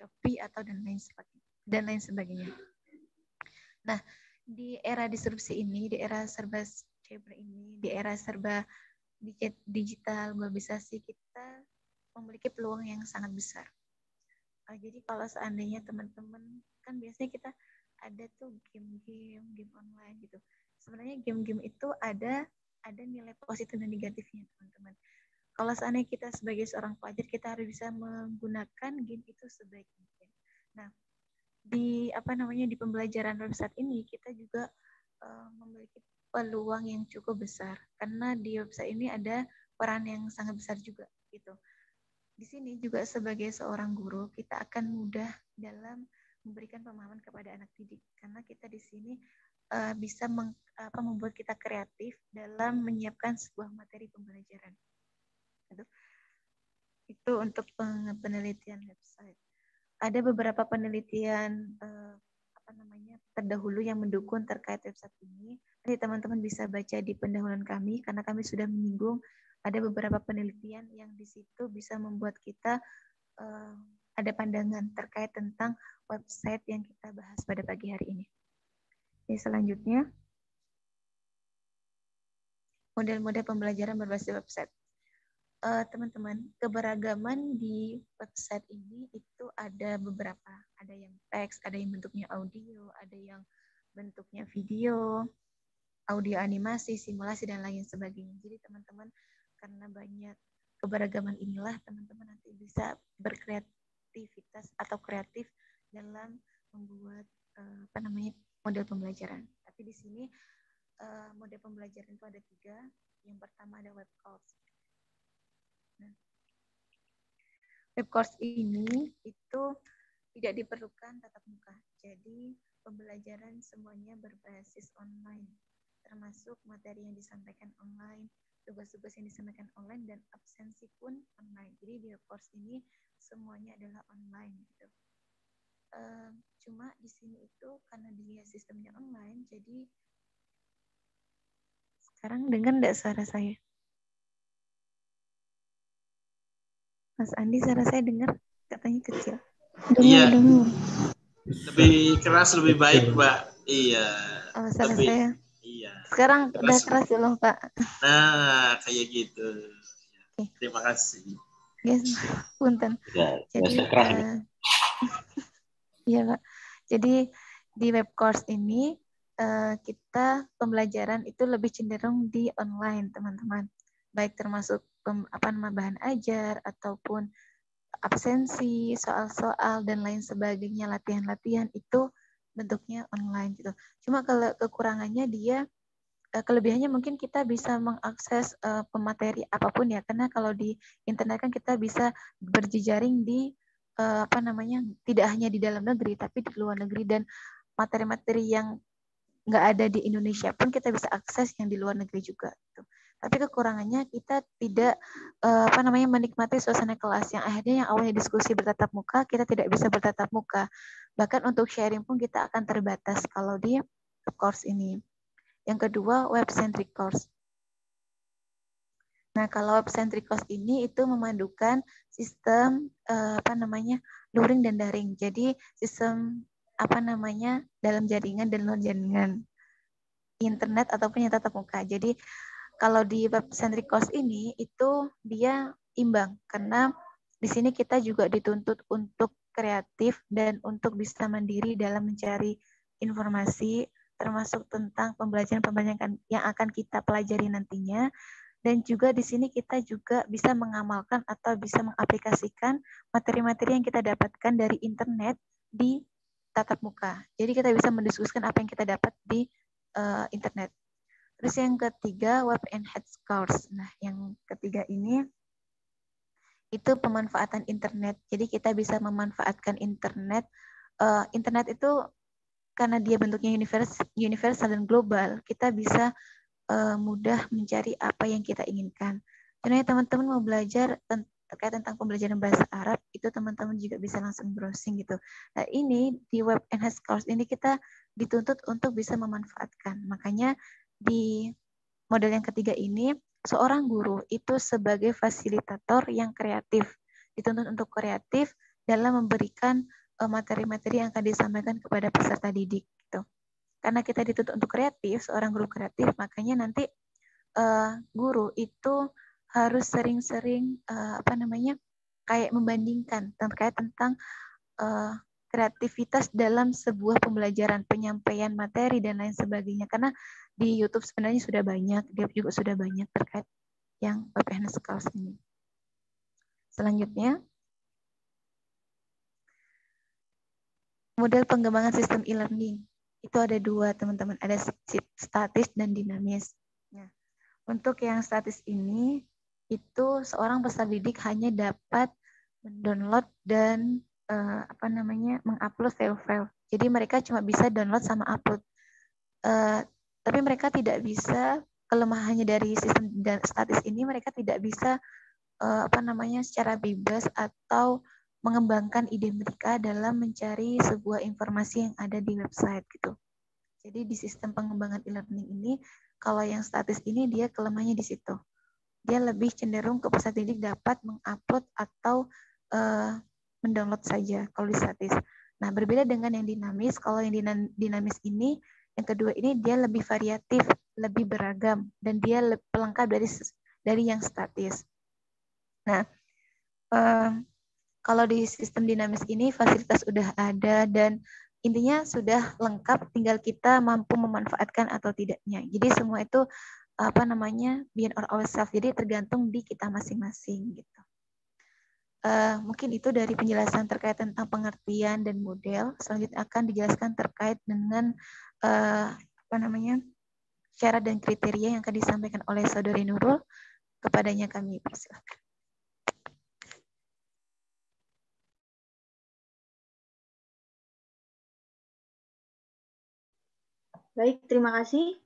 Shopee atau dan lain sebagainya. Dan lain sebagainya. Nah, di era disrupsi ini, di era serba cyber ini, di era serba digital, globalisasi, kita memiliki peluang yang sangat besar. Uh, jadi kalau seandainya teman-teman, kan biasanya kita ada tuh game-game, game online gitu. Sebenarnya game-game itu ada ada nilai positif dan negatifnya, teman-teman. Kalau seandainya kita sebagai seorang pelajar, kita harus bisa menggunakan game itu sebaik mungkin. Nah, di apa namanya di pembelajaran website ini kita juga uh, memiliki peluang yang cukup besar karena di website ini ada peran yang sangat besar juga gitu. Di sini juga sebagai seorang guru kita akan mudah dalam memberikan pemahaman kepada anak didik karena kita di sini uh, bisa meng, apa, membuat kita kreatif dalam menyiapkan sebuah materi pembelajaran. Itu, itu untuk penelitian website. Ada beberapa penelitian uh, apa namanya terdahulu yang mendukung terkait website ini. Nanti teman-teman bisa baca di pendahuluan kami karena kami sudah menyinggung ada beberapa penelitian yang di situ bisa membuat kita uh, ada pandangan terkait tentang website yang kita bahas pada pagi hari ini. Oke, selanjutnya model-model pembelajaran berbasis website. Eh, teman-teman, uh, keberagaman di website ini itu ada beberapa. Ada yang teks, ada yang bentuknya audio, ada yang bentuknya video, audio animasi, simulasi, dan lain sebagainya. Jadi teman-teman karena banyak keberagaman inilah teman-teman nanti bisa berkreativitas atau kreatif dalam membuat uh, apa namanya model pembelajaran. Tapi di sini uh, model pembelajaran itu ada tiga. Yang pertama ada web course. Nah, web course ini itu tidak diperlukan tatap muka. Jadi pembelajaran semuanya berbasis online, termasuk materi yang disampaikan online, tugas-tugas yang disampaikan online dan absensi pun online. Jadi di course ini semuanya adalah online gitu. Uh, cuma di sini itu karena dia sistemnya online, jadi sekarang dengar enggak suara saya? Mas Andi, suara saya dengar katanya kecil. Dengar, iya. dengar. Lebih keras, lebih baik, Mbak. Iya. Oh, suara lebih... saya Iya. Sekarang keras. udah keras ya loh Pak. Nah, kayak gitu. Okay. Terima kasih. Yes, punten. Ya, Jadi, uh, iya Pak. Jadi di web course ini uh, kita pembelajaran itu lebih cenderung di online, teman-teman. Baik termasuk apa nama bahan ajar ataupun absensi, soal-soal dan lain sebagainya, latihan-latihan itu bentuknya online gitu. Cuma kalau kekurangannya dia eh, kelebihannya mungkin kita bisa mengakses uh, pemateri apa pun ya karena kalau di internet kan kita bisa berjejaring di uh, apa namanya tidak hanya di dalam negeri tapi di luar negeri dan materi-materi yang nggak ada di Indonesia pun kita bisa akses yang di luar negeri juga gitu. Tapi kekurangannya kita tidak uh, apa namanya menikmati suasana kelas yang akhirnya yang awalnya diskusi bertatap muka kita tidak bisa bertatap muka. Bahkan untuk sharing pun kita akan terbatas kalau di course ini. Yang kedua web centric course. Nah, kalau web centric course ini itu memandukan sistem uh, apa namanya luring dan daring. Jadi sistem apa namanya dalam jaringan dan luar jaringan internet ataupun yang tatap muka. Jadi kalau di web centric course ini itu dia imbang karena di sini kita juga dituntut untuk kreatif dan untuk bisa mandiri dalam mencari informasi termasuk tentang pembelajaran-pembelajaran yang akan kita pelajari nantinya dan juga di sini kita juga bisa mengamalkan atau bisa mengaplikasikan materi-materi yang kita dapatkan dari internet di tatap muka. Jadi kita bisa mendiskusikan apa yang kita dapat di uh, internet. Terus yang ketiga, web enhanced course. Nah, yang ketiga ini itu pemanfaatan internet. Jadi kita bisa memanfaatkan internet. Uh, internet itu karena dia bentuknya universal, universal dan global, kita bisa uh, mudah mencari apa yang kita inginkan. Contohnya teman-teman mau belajar terkait tentang pembelajaran bahasa Arab, itu teman-teman juga bisa langsung browsing gitu. Nah ini di web enhanced course ini kita dituntut untuk bisa memanfaatkan. Makanya di model yang ketiga ini, seorang guru itu sebagai fasilitator yang kreatif. Dituntut untuk kreatif dalam memberikan materi-materi yang akan disampaikan kepada peserta didik gitu. Karena kita dituntut untuk kreatif, seorang guru kreatif, makanya nanti uh, guru itu harus sering-sering uh, apa namanya kayak membandingkan terkait tentang uh, kreativitas dalam sebuah pembelajaran penyampaian materi dan lain sebagainya karena di YouTube sebenarnya sudah banyak dia juga sudah banyak terkait yang PPN Skills ini. Selanjutnya model pengembangan sistem e-learning itu ada dua teman-teman ada statis dan dinamis. Nah, untuk yang statis ini itu seorang peserta didik hanya dapat mendownload dan uh, apa namanya mengupload file-file. Jadi mereka cuma bisa download sama upload. Uh, tapi mereka tidak bisa kelemahannya dari sistem dan statis ini mereka tidak bisa uh, apa namanya secara bebas atau mengembangkan ide mereka dalam mencari sebuah informasi yang ada di website gitu. Jadi di sistem pengembangan e-learning ini kalau yang statis ini dia kelemahannya di situ. Dia lebih cenderung ke peserta didik dapat mengupload atau uh, mendownload saja kalau di statis. Nah, berbeda dengan yang dinamis, kalau yang dinamis ini, yang kedua ini dia lebih variatif, lebih beragam, dan dia pelengkap dari dari yang statis. Nah, eh, kalau di sistem dinamis ini fasilitas sudah ada dan intinya sudah lengkap, tinggal kita mampu memanfaatkan atau tidaknya. Jadi semua itu apa namanya beyond our ourselves, jadi tergantung di kita masing-masing gitu. Uh, mungkin itu dari penjelasan terkait tentang pengertian dan model. Selanjutnya akan dijelaskan terkait dengan uh, apa namanya syarat dan kriteria yang akan disampaikan oleh saudari Nurul. Kepadanya kami persilakan. Baik, terima kasih.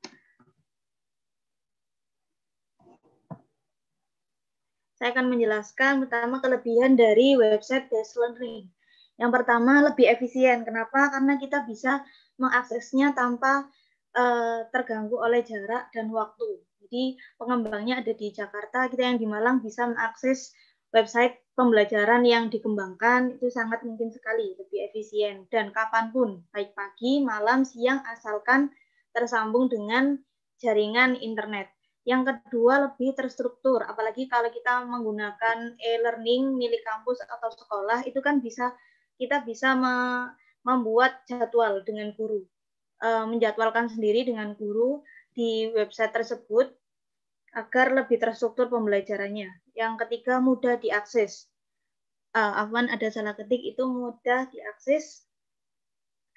Saya akan menjelaskan pertama kelebihan dari website based learning. Yang pertama lebih efisien. Kenapa? Karena kita bisa mengaksesnya tanpa uh, terganggu oleh jarak dan waktu. Jadi pengembangnya ada di Jakarta, kita yang di Malang bisa mengakses website pembelajaran yang dikembangkan itu sangat mungkin sekali lebih efisien dan kapan pun baik pagi, malam, siang asalkan tersambung dengan jaringan internet. Yang kedua lebih terstruktur, apalagi kalau kita menggunakan e-learning milik kampus atau sekolah itu kan bisa kita bisa membuat jadwal dengan guru, e, menjadwalkan sendiri dengan guru di website tersebut agar lebih terstruktur pembelajarannya. Yang ketiga mudah diakses. Uh, Afwan ada salah ketik itu mudah diakses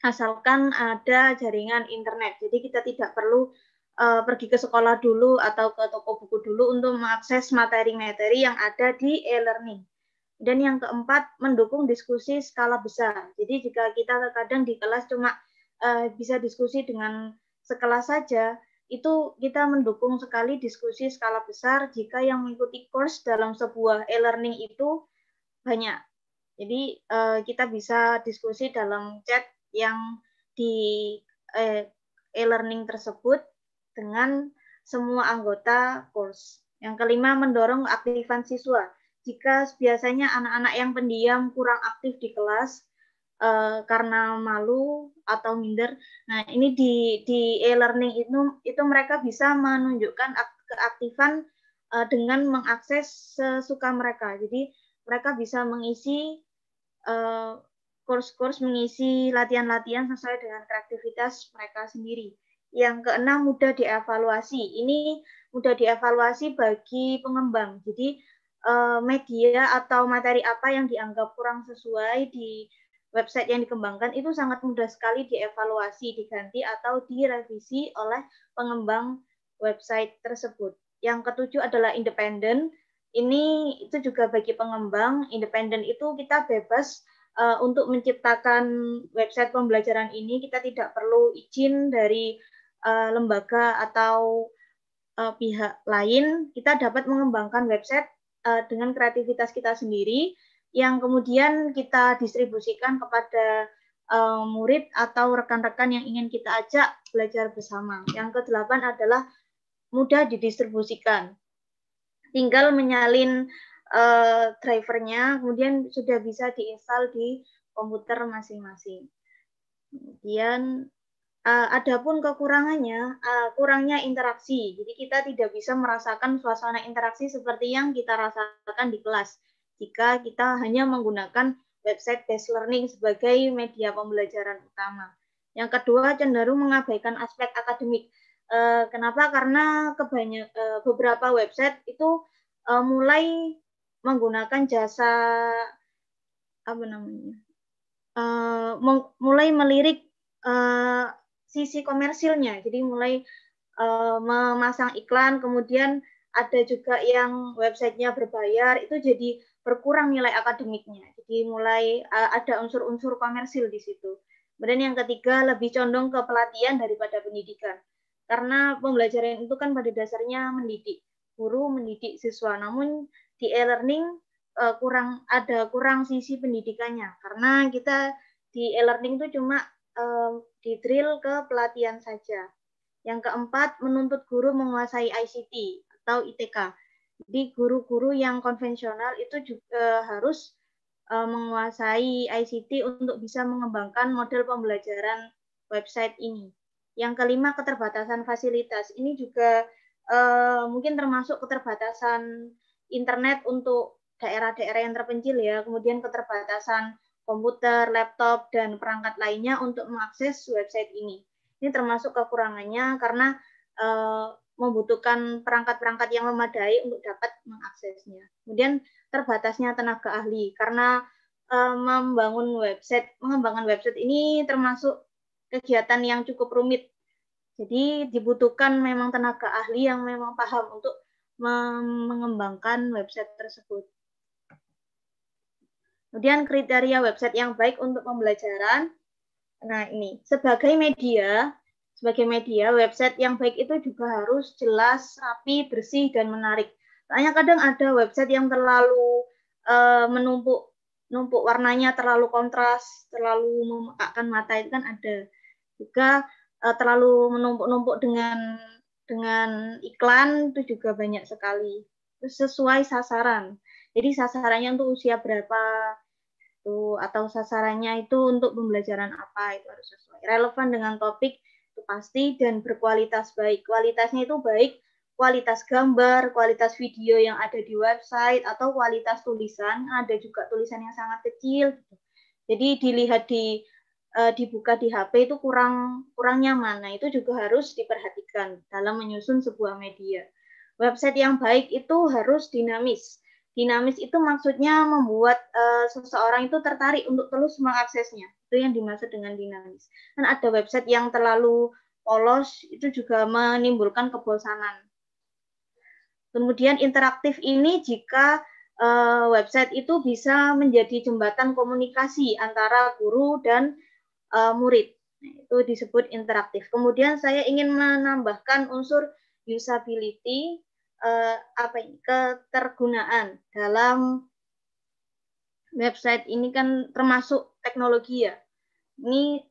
asalkan ada jaringan internet. Jadi kita tidak perlu uh, pergi ke sekolah dulu atau ke toko buku dulu untuk mengakses materi-materi yang ada di e-learning. Dan yang keempat, mendukung diskusi skala besar. Jadi jika kita kadang di kelas cuma uh, bisa diskusi dengan sekelas saja, itu kita mendukung sekali diskusi skala besar jika yang mengikuti course dalam sebuah e-learning itu banyak. Jadi uh, kita bisa diskusi dalam chat yang di e-learning tersebut dengan semua anggota course. Yang kelima, mendorong keaktifan siswa. Jika biasanya anak-anak yang pendiam kurang aktif di kelas uh, karena malu atau minder, nah ini di di e-learning itu itu mereka bisa menunjukkan keaktifan uh, dengan mengakses sesuka mereka. Jadi mereka bisa mengisi uh, course-course mengisi latihan-latihan sesuai dengan kreativitas mereka sendiri. Yang keenam, mudah dievaluasi. Ini mudah dievaluasi bagi pengembang. Jadi eh, media atau materi apa yang dianggap kurang sesuai di website yang dikembangkan itu sangat mudah sekali dievaluasi, diganti atau direvisi oleh pengembang website tersebut. Yang ketujuh adalah independen. Ini itu juga bagi pengembang. Independen itu kita bebas uh, untuk menciptakan website pembelajaran ini. Kita tidak perlu izin dari uh, lembaga atau uh, pihak lain, kita dapat mengembangkan website uh, dengan kreativitas kita sendiri yang kemudian kita distribusikan kepada uh, murid atau rekan-rekan yang ingin kita ajak belajar bersama. Yang kedelapan adalah mudah didistribusikan. Tinggal menyalin uh, drivernya, kemudian sudah bisa diinstal di komputer masing-masing. Kemudian uh, adapun kekurangannya, uh, kurangnya interaksi. Jadi kita tidak bisa merasakan suasana interaksi seperti yang kita rasakan di kelas jika kita hanya menggunakan website based learning sebagai media pembelajaran utama. Yang kedua cenderung mengabaikan aspek akademik. Uh, kenapa? Karena kebanyak uh, beberapa website itu uh, mulai menggunakan jasa apa namanya? Uh, mulai melirik sisi komersilnya. Jadi mulai uh, memasang iklan, kemudian ada juga yang websitenya berbayar, itu jadi berkurang nilai akademiknya. Jadi mulai uh, ada unsur-unsur komersil di situ. Kemudian yang ketiga lebih condong ke pelatihan daripada pendidikan. Karena pembelajaran itu kan pada dasarnya mendidik, guru mendidik siswa. Namun di e-learning uh, kurang ada kurang sisi pendidikannya karena kita di e-learning itu cuma di drill ke pelatihan saja. Yang keempat, menuntut guru menguasai ICT atau ITK. Jadi guru-guru yang konvensional itu juga harus uh, menguasai ICT untuk bisa mengembangkan model pembelajaran website ini. Yang kelima, keterbatasan fasilitas. Ini juga uh, mungkin termasuk keterbatasan internet untuk daerah-daerah yang terpencil ya, kemudian keterbatasan komputer, laptop, dan perangkat lainnya untuk mengakses website ini. Ini termasuk kekurangannya karena uh, membutuhkan perangkat-perangkat yang memadai untuk dapat mengaksesnya. Kemudian terbatasnya tenaga ahli karena uh, membangun website, mengembangkan website ini termasuk kegiatan yang cukup rumit. Jadi dibutuhkan memang tenaga ahli yang memang paham untuk mengembangkan website tersebut. Kemudian kriteria website yang baik untuk pembelajaran. Nah, ini sebagai media, sebagai media website yang baik itu juga harus jelas, rapi, bersih dan menarik. Soalnya kadang ada website yang terlalu uh, menumpuk numpuk warnanya terlalu kontras, terlalu memekakkan mata itu kan ada. Juga uh, terlalu menumpuk-numpuk dengan dengan iklan itu juga banyak sekali. Sesuai sasaran. Jadi sasarannya untuk usia berapa, itu atau sasarannya itu untuk pembelajaran apa itu harus sesuai. Relevan dengan topik itu pasti dan berkualitas baik. Kualitasnya itu baik kualitas gambar kualitas video yang ada di website atau kualitas tulisan ada juga tulisan yang sangat kecil gitu. jadi dilihat di uh, dibuka di HP itu kurang kurang nyaman. Nah itu juga harus diperhatikan dalam menyusun sebuah media. Website yang baik itu harus dinamis Dinamis itu maksudnya membuat uh, seseorang itu tertarik untuk terus mengaksesnya. Itu yang dimaksud dengan dinamis. Dan ada website yang terlalu polos itu juga menimbulkan kebosanan. Kemudian interaktif ini jika uh, website itu bisa menjadi jembatan komunikasi antara guru dan uh, murid. Itu disebut interaktif. Kemudian saya ingin menambahkan unsur usability eh, apa ini ketergunaan dalam website ini kan termasuk teknologi ya. Ini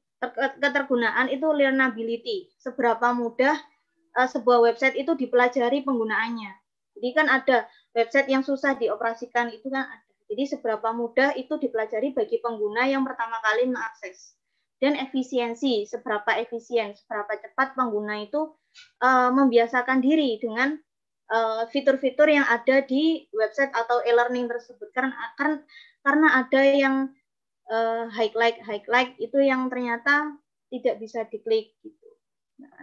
ketergunaan itu learnability. Seberapa mudah uh, sebuah website itu dipelajari penggunaannya. Jadi kan ada website yang susah dioperasikan itu kan ada. Jadi seberapa mudah itu dipelajari bagi pengguna yang pertama kali mengakses. Dan efisiensi, seberapa efisien, seberapa cepat pengguna itu uh, membiasakan diri dengan Eh, fitur-fitur yang ada di website atau e-learning tersebut karena karena karena ada yang uh, highlight highlight itu yang ternyata tidak bisa diklik gitu. Nah,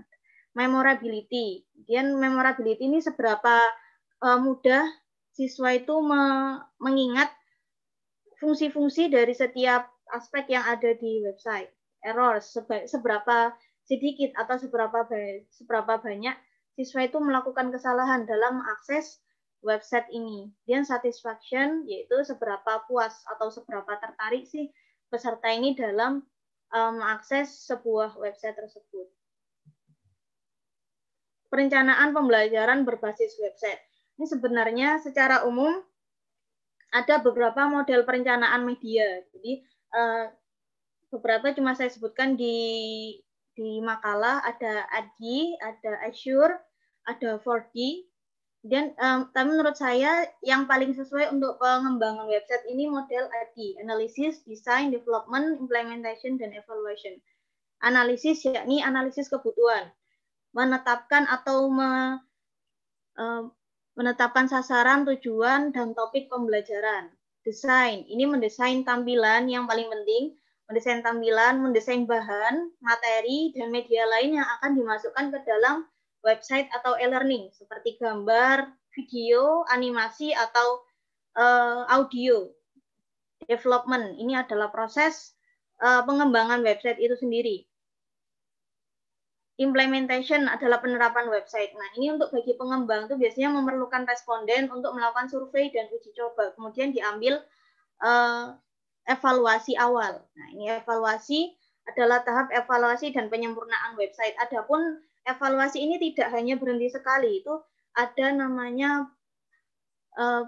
memorability. Kemudian memorability ini seberapa uh, mudah siswa itu me mengingat fungsi-fungsi dari setiap aspek yang ada di website. Error seberapa sedikit atau seberapa seberapa banyak siswa itu melakukan kesalahan dalam mengakses website ini. Dan satisfaction yaitu seberapa puas atau seberapa tertarik sih peserta ini dalam um, mengakses sebuah website tersebut. Perencanaan pembelajaran berbasis website. Ini sebenarnya secara umum ada beberapa model perencanaan media. Jadi uh, beberapa cuma saya sebutkan di di makalah ada ADI, ada Azure, ada 4D. Dan um, tapi menurut saya yang paling sesuai untuk pengembangan website ini model ADI, Analysis, Design, Development, Implementation, dan Evaluation. Analisis yakni analisis kebutuhan, menetapkan atau me, um, menetapkan sasaran, tujuan, dan topik pembelajaran. Desain, ini mendesain tampilan yang paling penting, mendesain tampilan, mendesain bahan, materi, dan media lain yang akan dimasukkan ke dalam website atau e-learning seperti gambar, video, animasi atau uh, audio. Development ini adalah proses uh, pengembangan website itu sendiri. Implementation adalah penerapan website. Nah, ini untuk bagi pengembang itu biasanya memerlukan responden untuk melakukan survei dan uji coba. Kemudian diambil uh, evaluasi awal. Nah, ini evaluasi adalah tahap evaluasi dan penyempurnaan website. Adapun evaluasi ini tidak hanya berhenti sekali, itu ada namanya uh,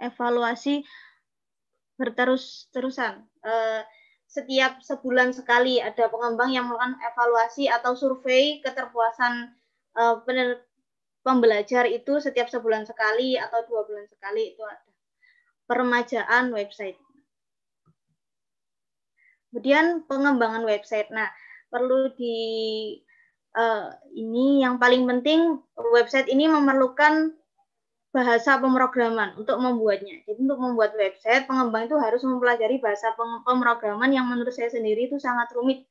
evaluasi berterus-terusan. Uh, setiap sebulan sekali ada pengembang yang melakukan evaluasi atau survei keterpuasan uh, pembelajar itu setiap sebulan sekali atau dua bulan sekali itu ada peremajaan website. Kemudian pengembangan website. Nah, perlu di uh, ini yang paling penting website ini memerlukan bahasa pemrograman untuk membuatnya. Jadi untuk membuat website, pengembang itu harus mempelajari bahasa pemrograman yang menurut saya sendiri itu sangat rumit.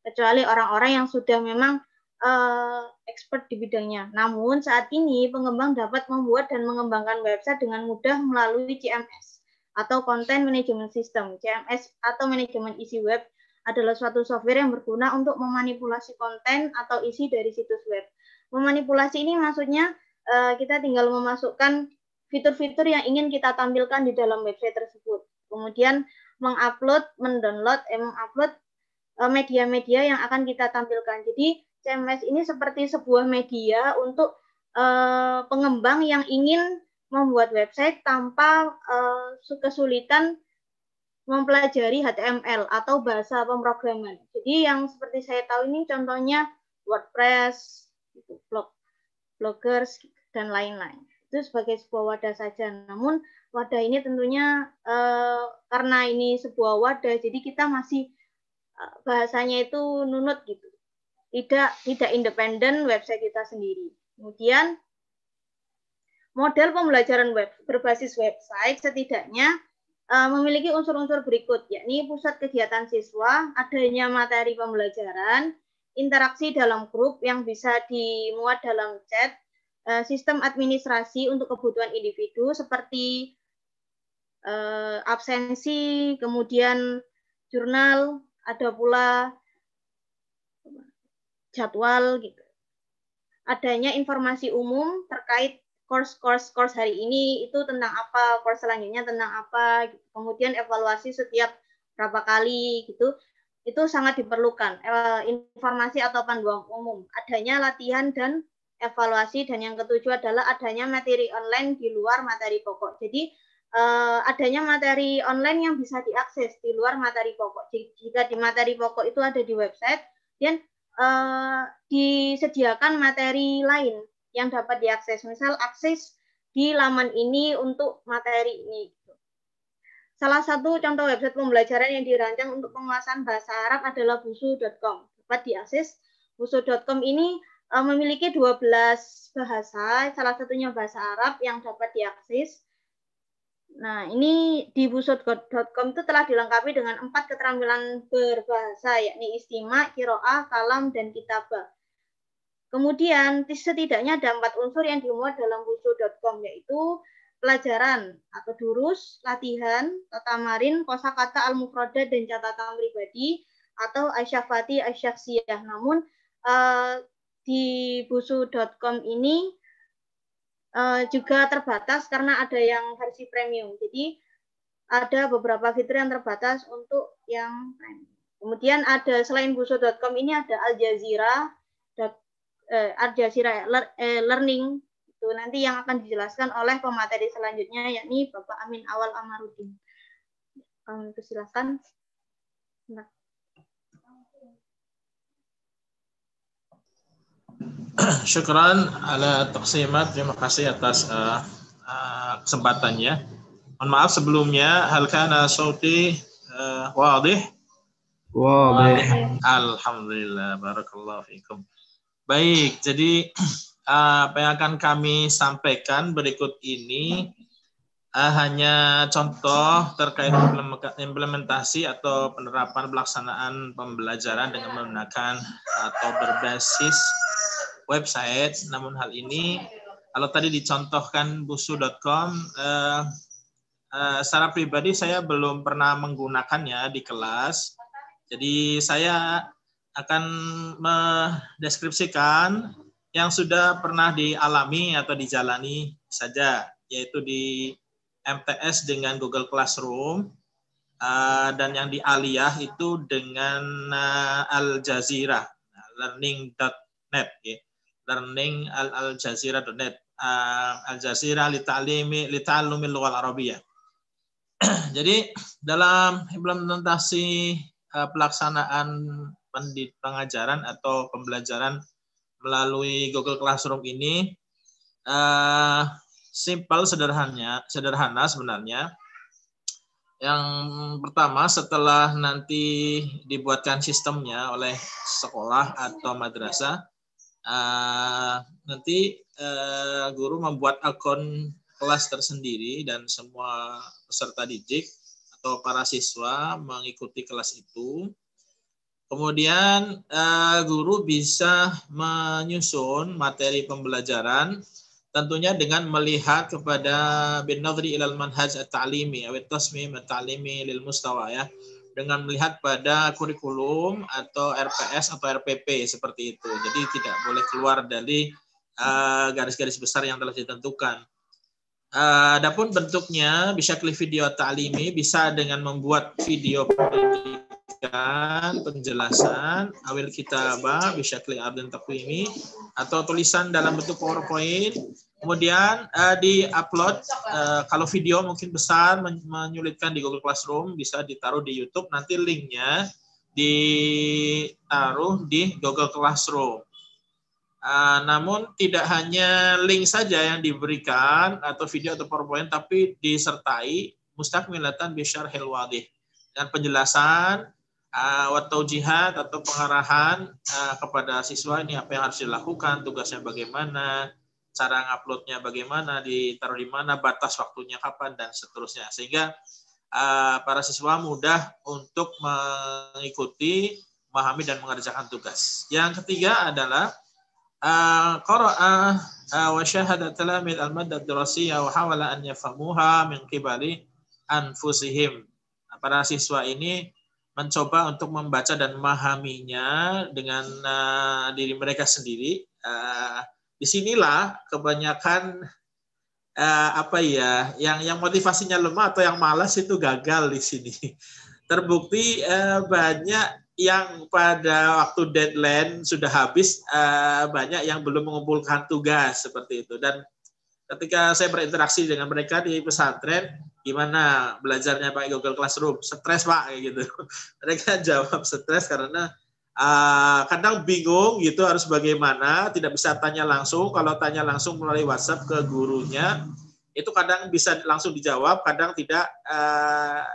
Kecuali orang-orang yang sudah memang uh, expert di bidangnya. Namun saat ini pengembang dapat membuat dan mengembangkan website dengan mudah melalui CMS atau Content Management System, CMS atau manajemen isi web adalah suatu software yang berguna untuk memanipulasi konten atau isi dari situs web. Memanipulasi ini maksudnya eh, kita tinggal memasukkan fitur-fitur yang ingin kita tampilkan di dalam website tersebut. Kemudian mengupload, mendownload, eh, mengupload eh, media-media yang akan kita tampilkan. Jadi CMS ini seperti sebuah media untuk pengembang yang ingin membuat website tanpa uh, kesulitan mempelajari HTML atau bahasa pemrograman. Jadi yang seperti saya tahu ini contohnya WordPress, gitu, blog, bloggers dan lain-lain. Itu sebagai sebuah wadah saja. Namun wadah ini tentunya uh, karena ini sebuah wadah, jadi kita masih uh, bahasanya itu nunut gitu, tidak tidak independen website kita sendiri. Kemudian model pembelajaran web berbasis website setidaknya uh, memiliki unsur-unsur berikut, yakni pusat kegiatan siswa, adanya materi pembelajaran, interaksi dalam grup yang bisa dimuat dalam chat, uh, sistem administrasi untuk kebutuhan individu seperti uh, absensi, kemudian jurnal, ada pula jadwal gitu. Adanya informasi umum terkait course course course hari ini itu tentang apa, course selanjutnya tentang apa, gitu. kemudian evaluasi setiap berapa kali gitu, itu sangat diperlukan informasi atau panduan umum, adanya latihan dan evaluasi dan yang ketujuh adalah adanya materi online di luar materi pokok. Jadi eh, adanya materi online yang bisa diakses di luar materi pokok. Jika di materi pokok itu ada di website dan eh, disediakan materi lain yang dapat diakses. Misal akses di laman ini untuk materi ini. Salah satu contoh website pembelajaran yang dirancang untuk penguasaan bahasa Arab adalah busu.com. Dapat diakses. Busu.com ini uh, memiliki 12 bahasa, salah satunya bahasa Arab yang dapat diakses. Nah, ini di busut.com itu telah dilengkapi dengan empat keterampilan berbahasa, yakni istimak, kiroah, kalam, dan kitabah. Kemudian setidaknya ada empat unsur yang dimuat dalam busu.com yaitu pelajaran atau durus, latihan, tatamarin, kosakata al-mufradat dan catatan pribadi atau asyafati asyaksiyah. Namun uh, di busu.com ini uh, juga terbatas karena ada yang versi premium. Jadi ada beberapa fitur yang terbatas untuk yang premium. Kemudian ada selain busu.com ini ada Al Jazeera, eh, Arjasira eh, Learning itu nanti yang akan dijelaskan oleh pemateri selanjutnya yakni Bapak Amin Awal Amarudin. Um, silakan. Nah. syukran ala taksimat. Terima kasih atas uh, uh, kesempatannya. Mohon maaf sebelumnya, hal kana sauti uh, wadih? Wadih. Alhamdulillah, barakallahu fikum. Baik, jadi uh, apa yang akan kami sampaikan berikut ini uh, hanya contoh terkait implementasi atau penerapan pelaksanaan pembelajaran dengan menggunakan atau berbasis website. Namun hal ini kalau tadi dicontohkan busu.com uh, uh, secara pribadi saya belum pernah menggunakannya di kelas. Jadi saya akan mendeskripsikan yang sudah pernah dialami atau dijalani saja, yaitu di MTS dengan Google Classroom uh, dan yang di Aliyah itu dengan uh, Al Jazeera learning.net ya. Learning al al jazeera.net uh, Al Jazeera li ta'limi li ta'allumi lughal arabiyyah jadi dalam implementasi uh, pelaksanaan pendid pengajaran atau pembelajaran melalui Google Classroom ini uh, simpel sederhananya sederhana sebenarnya. Yang pertama setelah nanti dibuatkan sistemnya oleh sekolah atau madrasah uh, nanti uh, guru membuat akun kelas tersendiri dan semua peserta didik atau para siswa mengikuti kelas itu. Kemudian uh, guru bisa menyusun materi pembelajaran tentunya dengan melihat kepada bin nadri ilal manhaj at-ta'limi atau tasmim at-ta'limi lil mustawa ya dengan melihat pada kurikulum atau RPS atau RPP seperti itu. Jadi tidak boleh keluar dari uh, garis-garis uh, besar yang telah ditentukan. Uh, adapun bentuknya bisa klik video ta'limi bisa dengan membuat video pendidikan, penjelasan, awil kitabah, bisa klik abdan takwimi, atau tulisan dalam bentuk PowerPoint Kemudian uh, di-upload uh, kalau video mungkin besar menyulitkan di Google Classroom bisa ditaruh di YouTube. Nanti linknya ditaruh di Google Classroom. Uh, namun tidak hanya link saja yang diberikan atau video atau PowerPoint, tapi disertai mustakmilatan bisyarhil wadih dan penjelasan uh, atau jihad atau pengarahan uh, kepada siswa ini apa yang harus dilakukan, tugasnya bagaimana, cara nguploadnya bagaimana, ditaruh di mana, batas waktunya kapan dan seterusnya. Sehingga uh, para siswa mudah untuk mengikuti, memahami dan mengerjakan tugas. Yang ketiga adalah uh, qara'a uh, wa syahada talamid al-madad dirasiyya wa hawala an yafamuha min anfusihim. Nah, para siswa ini mencoba untuk membaca dan memahaminya dengan diri mereka sendiri. Di sinilah kebanyakan uh, apa ya yang yang motivasinya lemah atau yang malas itu gagal di sini. Terbukti uh, banyak yang pada waktu deadline sudah habis uh, banyak yang belum mengumpulkan tugas seperti itu. Dan ketika saya berinteraksi dengan mereka di pesantren gimana belajarnya pakai Google Classroom? Stres pak gitu. Mereka jawab stres karena uh, kadang bingung gitu harus bagaimana, tidak bisa tanya langsung. Kalau tanya langsung melalui WhatsApp ke gurunya, itu kadang bisa langsung dijawab, kadang tidak uh,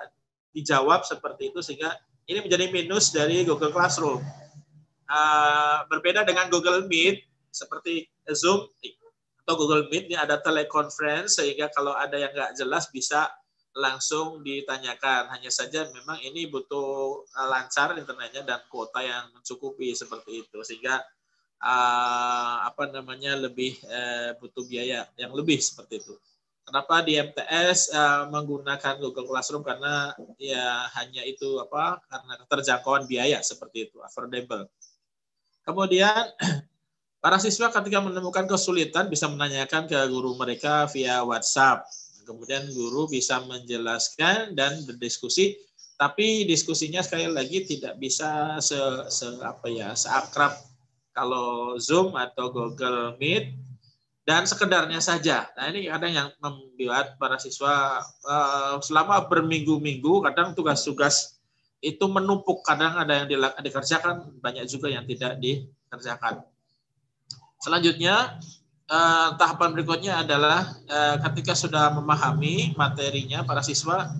dijawab seperti itu sehingga ini menjadi minus dari Google Classroom. Uh, berbeda dengan Google Meet seperti Zoom atau Google Meet ini ada teleconference sehingga kalau ada yang nggak jelas bisa langsung ditanyakan. Hanya saja memang ini butuh eh, lancar internetnya dan kuota yang mencukupi seperti itu sehingga uh, apa namanya lebih uh, butuh biaya yang lebih seperti itu. Kenapa di MTS uh, menggunakan Google Classroom karena ya hanya itu apa karena keterjangkauan biaya seperti itu affordable. Kemudian para siswa ketika menemukan kesulitan bisa menanyakan ke guru mereka via WhatsApp Kemudian guru bisa menjelaskan dan berdiskusi, tapi diskusinya sekali lagi tidak bisa se, se apa ya seakrab kalau Zoom atau Google Meet dan sekedarnya saja. Nah ini kadang yang membuat para siswa uh, selama berminggu-minggu kadang tugas-tugas itu menumpuk kadang ada yang dikerjakan banyak juga yang tidak dikerjakan. Selanjutnya eh, tahapan berikutnya adalah eh, ketika sudah memahami materinya para siswa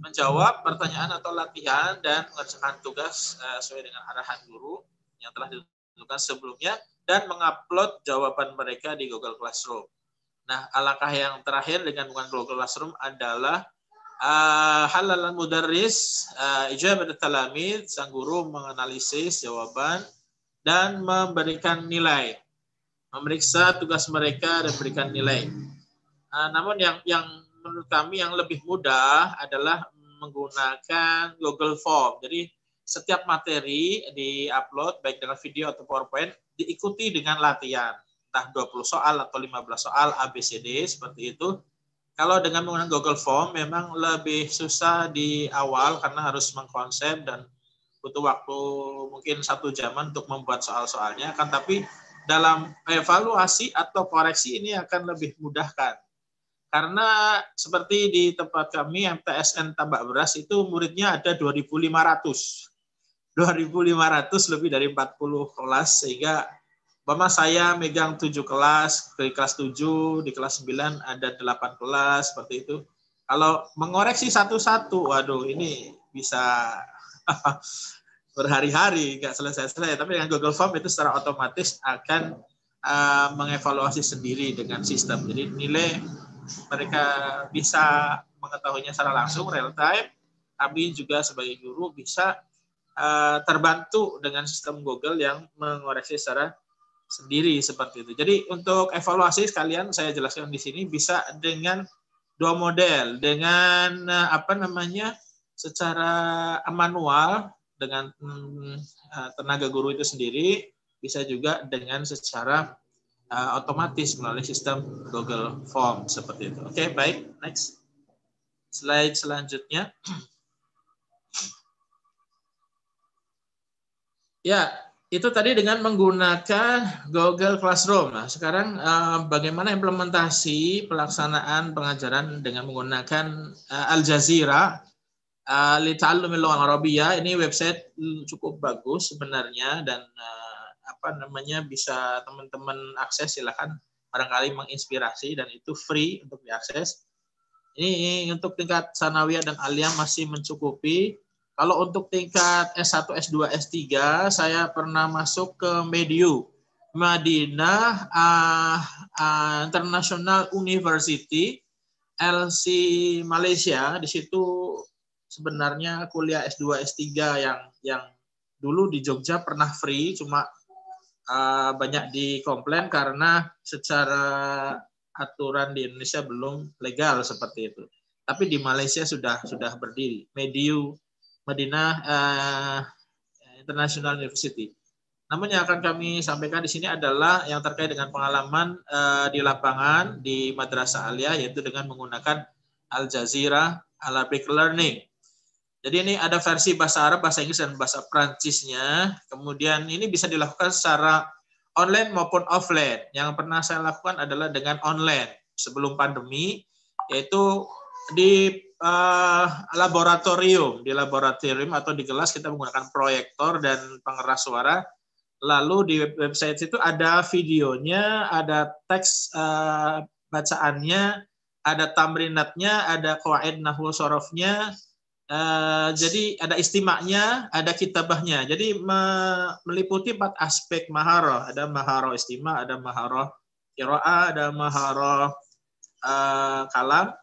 menjawab pertanyaan atau latihan dan mengerjakan tugas eh, sesuai dengan arahan guru yang telah ditentukan sebelumnya dan mengupload jawaban mereka di Google Classroom. Nah, alangkah yang terakhir dengan menggunakan Google Classroom adalah uh, halalan mudarris uh, ijabat talamid sang guru menganalisis jawaban dan memberikan nilai memeriksa tugas mereka dan berikan nilai uh, namun yang yang menurut kami yang lebih mudah adalah menggunakan Google Form jadi setiap materi di-upload baik dengan video atau PowerPoint diikuti dengan latihan entah 20 soal atau 15 soal ABCD seperti itu. Kalau dengan menggunakan Google Form memang lebih susah di awal karena harus mengkonsep dan butuh waktu mungkin satu jam untuk membuat soal-soalnya. Kan tapi dalam evaluasi atau koreksi ini akan lebih mudahkan. Karena seperti di tempat kami MTSN Tambak Beras itu muridnya ada 2.500. 2.500 lebih dari 40 kelas sehingga Mama saya megang 7 kelas, di kelas 7, di kelas 9 ada 8 kelas seperti itu. Kalau mengoreksi satu-satu, waduh ini bisa berhari-hari nggak selesai-selesai. Tapi dengan Google Form itu secara otomatis akan uh, mengevaluasi sendiri dengan sistem. Jadi nilai mereka bisa mengetahuinya secara langsung real time. Kami juga sebagai guru bisa Eh, terbantu dengan sistem Google yang mengoreksi secara sendiri seperti itu. Jadi untuk evaluasi sekalian saya jelaskan di sini bisa dengan dua model, dengan eh, apa namanya secara manual dengan hmm, eh, tenaga guru itu sendiri, bisa juga dengan secara uh, otomatis melalui sistem Google Form seperti itu. Oke, baik, next slide selanjutnya. Ya, itu tadi dengan menggunakan Google Classroom. Nah, sekarang eh, bagaimana implementasi pelaksanaan pengajaran dengan menggunakan eh, Al Jazeera uh, Lita'allumil Arabia. Ini website cukup bagus sebenarnya dan eh, apa namanya bisa teman-teman akses silahkan barangkali menginspirasi dan itu free untuk diakses. Ini untuk tingkat sanawiyah dan aliyah masih mencukupi kalau untuk tingkat S1, S2, S3, saya pernah masuk ke Mediu, Madinah uh, uh, International University, LC Malaysia. Di situ sebenarnya kuliah S2, S3 yang yang dulu di Jogja pernah free, cuma uh, banyak dikomplain karena secara aturan di Indonesia belum legal seperti itu. Tapi di Malaysia sudah sudah berdiri. Mediu Madinah uh, International University. Namun yang akan kami sampaikan di sini adalah yang terkait dengan pengalaman uh, di lapangan di Madrasah Aliyah yaitu dengan menggunakan Al Jazeera Arabic Learning. Jadi ini ada versi bahasa Arab, bahasa Inggris dan bahasa Prancisnya. Kemudian ini bisa dilakukan secara online maupun offline. Yang pernah saya lakukan adalah dengan online sebelum pandemi yaitu di uh, laboratorium di laboratorium atau di kelas kita menggunakan proyektor dan pengeras suara lalu di website itu ada videonya ada teks uh, bacaannya ada tamrinatnya ada qawaid nahwu sorofnya uh, jadi ada istimaknya ada kitabahnya jadi me meliputi empat aspek maharoh ada maharoh istima ada maharoh kiroa ada maharoh uh, kalam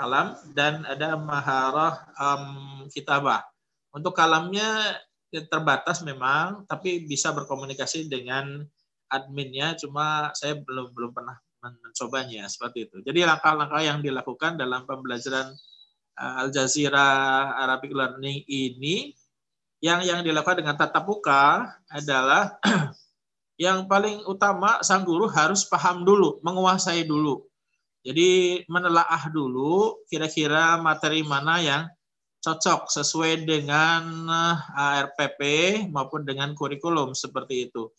kalam dan ada maharah um, kitabah. Untuk kalamnya terbatas memang, tapi bisa berkomunikasi dengan adminnya, cuma saya belum belum pernah mencobanya seperti itu. Jadi langkah-langkah yang dilakukan dalam pembelajaran Al Jazeera Arabic Learning ini yang yang dilakukan dengan tatap muka adalah yang paling utama sang guru harus paham dulu, menguasai dulu jadi menelaah dulu kira-kira materi mana yang cocok sesuai dengan eh, maupun dengan kurikulum seperti itu.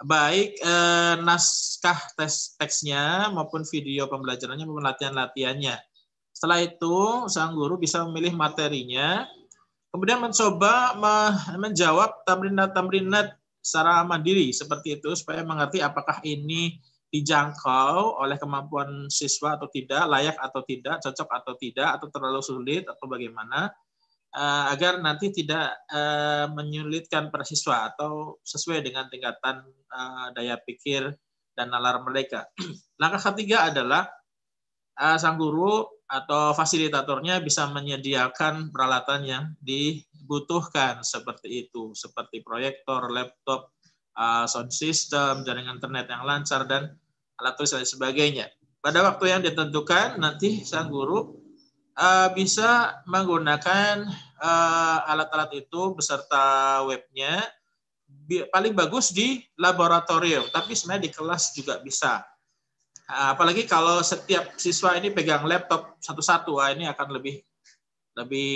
Baik eh, naskah tes teksnya maupun video pembelajarannya maupun latihan-latihannya. Setelah itu sang guru bisa memilih materinya, kemudian mencoba menjawab tamrinat-tamrinat secara mandiri seperti itu supaya mengerti apakah ini dijangkau oleh kemampuan siswa atau tidak, layak atau tidak, cocok atau tidak, atau terlalu sulit atau bagaimana, uh, agar nanti tidak uh, menyulitkan para siswa atau sesuai dengan tingkatan uh, daya pikir dan nalar mereka. Langkah ketiga adalah uh, sang guru atau fasilitatornya bisa menyediakan peralatan yang dibutuhkan seperti itu, seperti proyektor, laptop, uh, sound system, jaringan internet yang lancar, dan alat tulis dan sebagainya. Pada waktu yang ditentukan, nanti sang guru uh, bisa menggunakan uh, alat-alat itu beserta webnya, paling bagus di laboratorium, tapi sebenarnya di kelas juga bisa. Apalagi kalau setiap siswa ini pegang laptop satu-satu, ini akan lebih lebih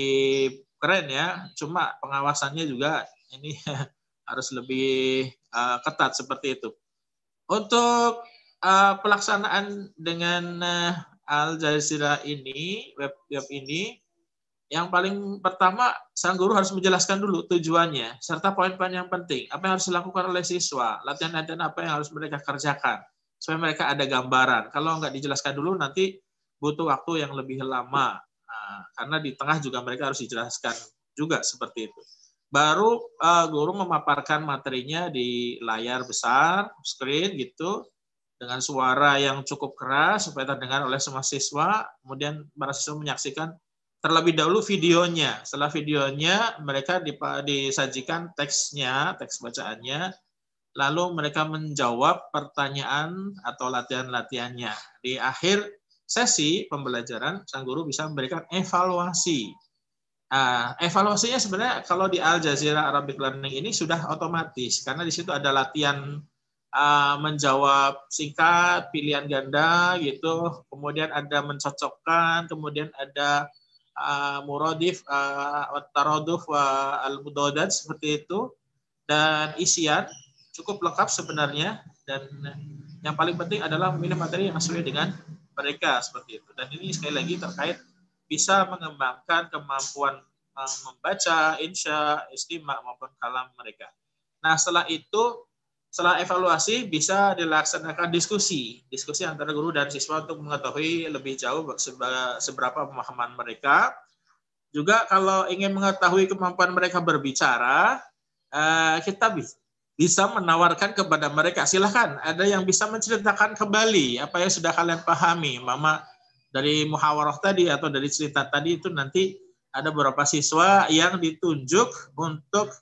keren ya. Cuma pengawasannya juga ini harus lebih uh, ketat seperti itu. Untuk uh, pelaksanaan dengan uh, Al Jazeera ini, web web ini, yang paling pertama sang guru harus menjelaskan dulu tujuannya serta poin-poin yang penting. Apa yang harus dilakukan oleh siswa, latihan-latihan apa yang harus mereka kerjakan supaya mereka ada gambaran. Kalau nggak dijelaskan dulu nanti butuh waktu yang lebih lama. Nah, karena di tengah juga mereka harus dijelaskan juga seperti itu baru uh, guru memaparkan materinya di layar besar, screen gitu, dengan suara yang cukup keras supaya terdengar oleh semua siswa. Kemudian para siswa menyaksikan terlebih dahulu videonya. Setelah videonya, mereka disajikan teksnya, teks bacaannya, lalu mereka menjawab pertanyaan atau latihan-latihannya. Di akhir sesi pembelajaran, sang guru bisa memberikan evaluasi Nah, evaluasinya sebenarnya kalau di Al Jazeera Arabic Learning ini sudah otomatis karena di situ ada latihan uh, menjawab singkat, pilihan ganda gitu, kemudian ada mencocokkan, kemudian ada uh, muradif, uh, taroduf, uh, al mudodat seperti itu dan isian cukup lengkap sebenarnya dan yang paling penting adalah memilih materi yang sesuai dengan mereka seperti itu. Dan ini sekali lagi terkait bisa mengembangkan kemampuan uh, membaca, insya, istimak maupun kalam mereka. Nah setelah itu, setelah evaluasi bisa dilaksanakan diskusi, diskusi antara guru dan siswa untuk mengetahui lebih jauh seberapa pemahaman mereka. Juga kalau ingin mengetahui kemampuan mereka berbicara, uh, kita bisa menawarkan kepada mereka. Silahkan, ada yang bisa menceritakan kembali apa yang sudah kalian pahami. Mama dari muhawarah tadi atau dari cerita tadi itu nanti ada beberapa siswa yang ditunjuk untuk